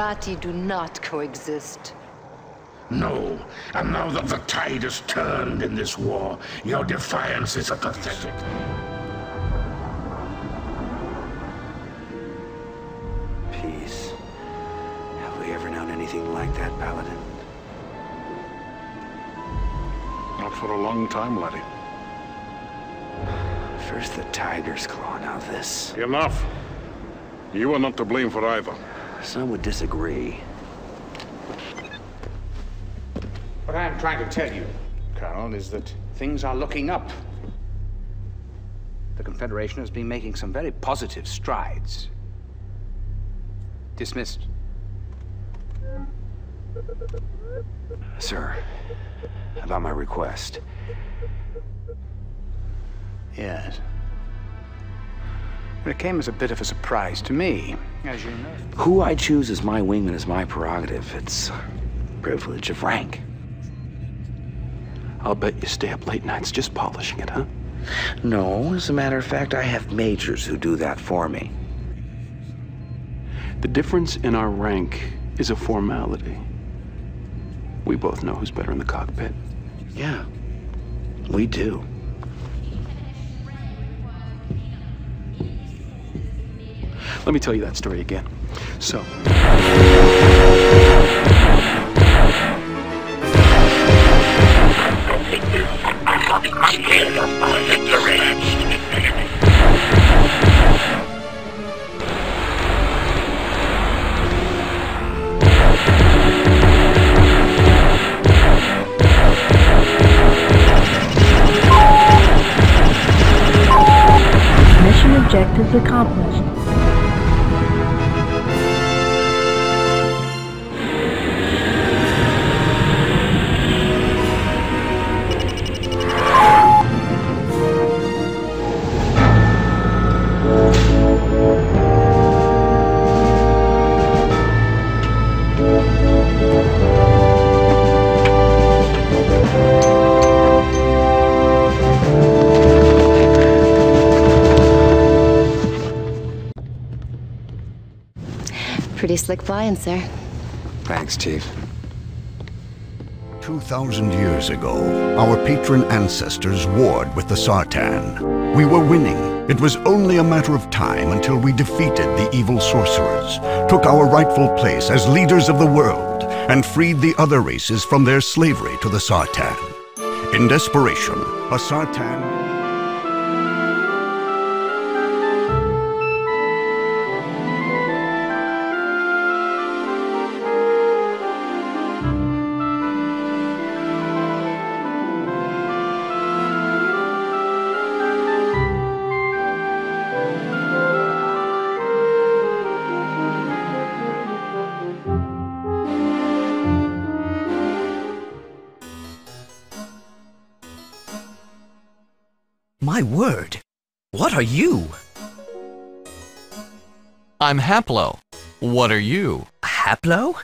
Not accept it? The Kilrathi do not coexist. No. And now that the tide has turned in this war, your defiance is pathetic. Peace. Have we ever known anything like that, Paladin? Not for a long time, laddie. First the tiger's claw, now this. Enough. You are not to blame for either. Some would disagree. What I am trying to tell you, Colonel, is that things are looking up. The Confederation has been making some very positive strides. Dismissed. Sir, about my request. Yes. But it came as a bit of a surprise to me, as you know. Who I choose as my wingman is my prerogative. It's privilege of rank. I'll bet you stay up late nights just polishing it, huh? No, as a matter of fact, I have majors who do that for me. The difference in our rank is a formality. We both know who's better in the cockpit. Yeah, we do. Let me tell you that story again. So. Mission objectives accomplished. Pretty slick flying, sir. Thanks, Chief. 2,000 years ago, our Patryn ancestors warred with the Sartan. We were winning. It was only a matter of time until we defeated the evil sorcerers, took our rightful place as leaders of the world, and freed the other races from their slavery to the Sartan. In desperation, a Sartan... My word! What are you? I'm Haplo. What are you? Haplo?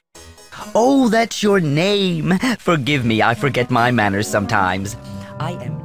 Oh, that's your name. Forgive me, I forget my manners sometimes. I am.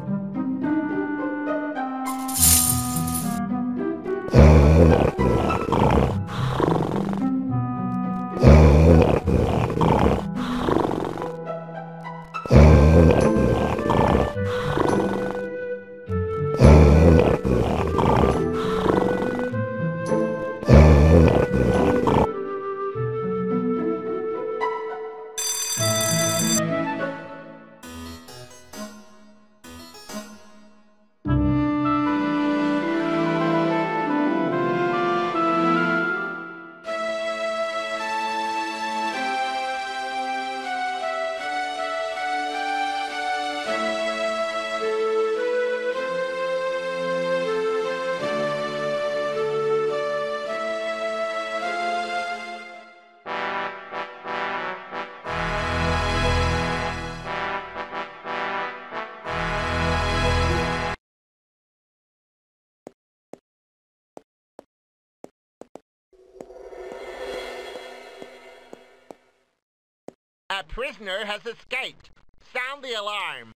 prisoner has escaped. Sound the alarm.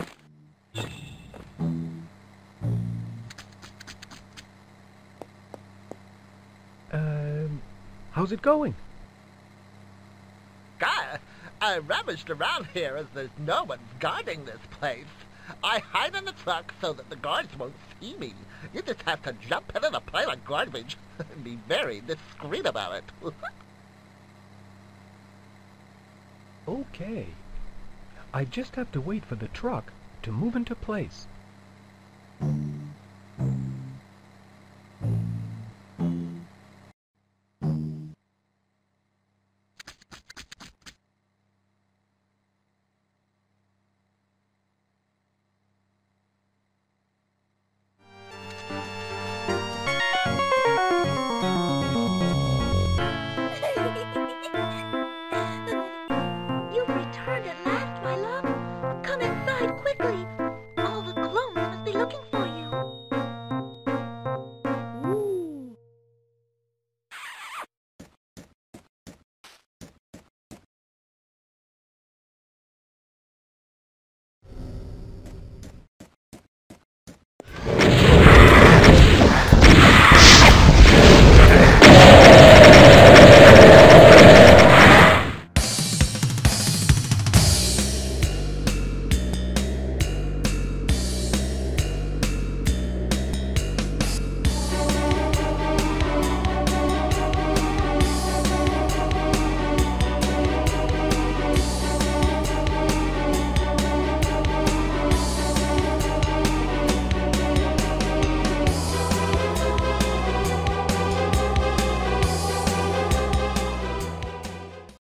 you how's it going? Guy, I rummaged around here as there's no one guarding this place. I hide in the truck so that the guards won't see me. You just have to jump into the pile of garbage and be very discreet about it. Okay. I just have to wait for the truck to move into place.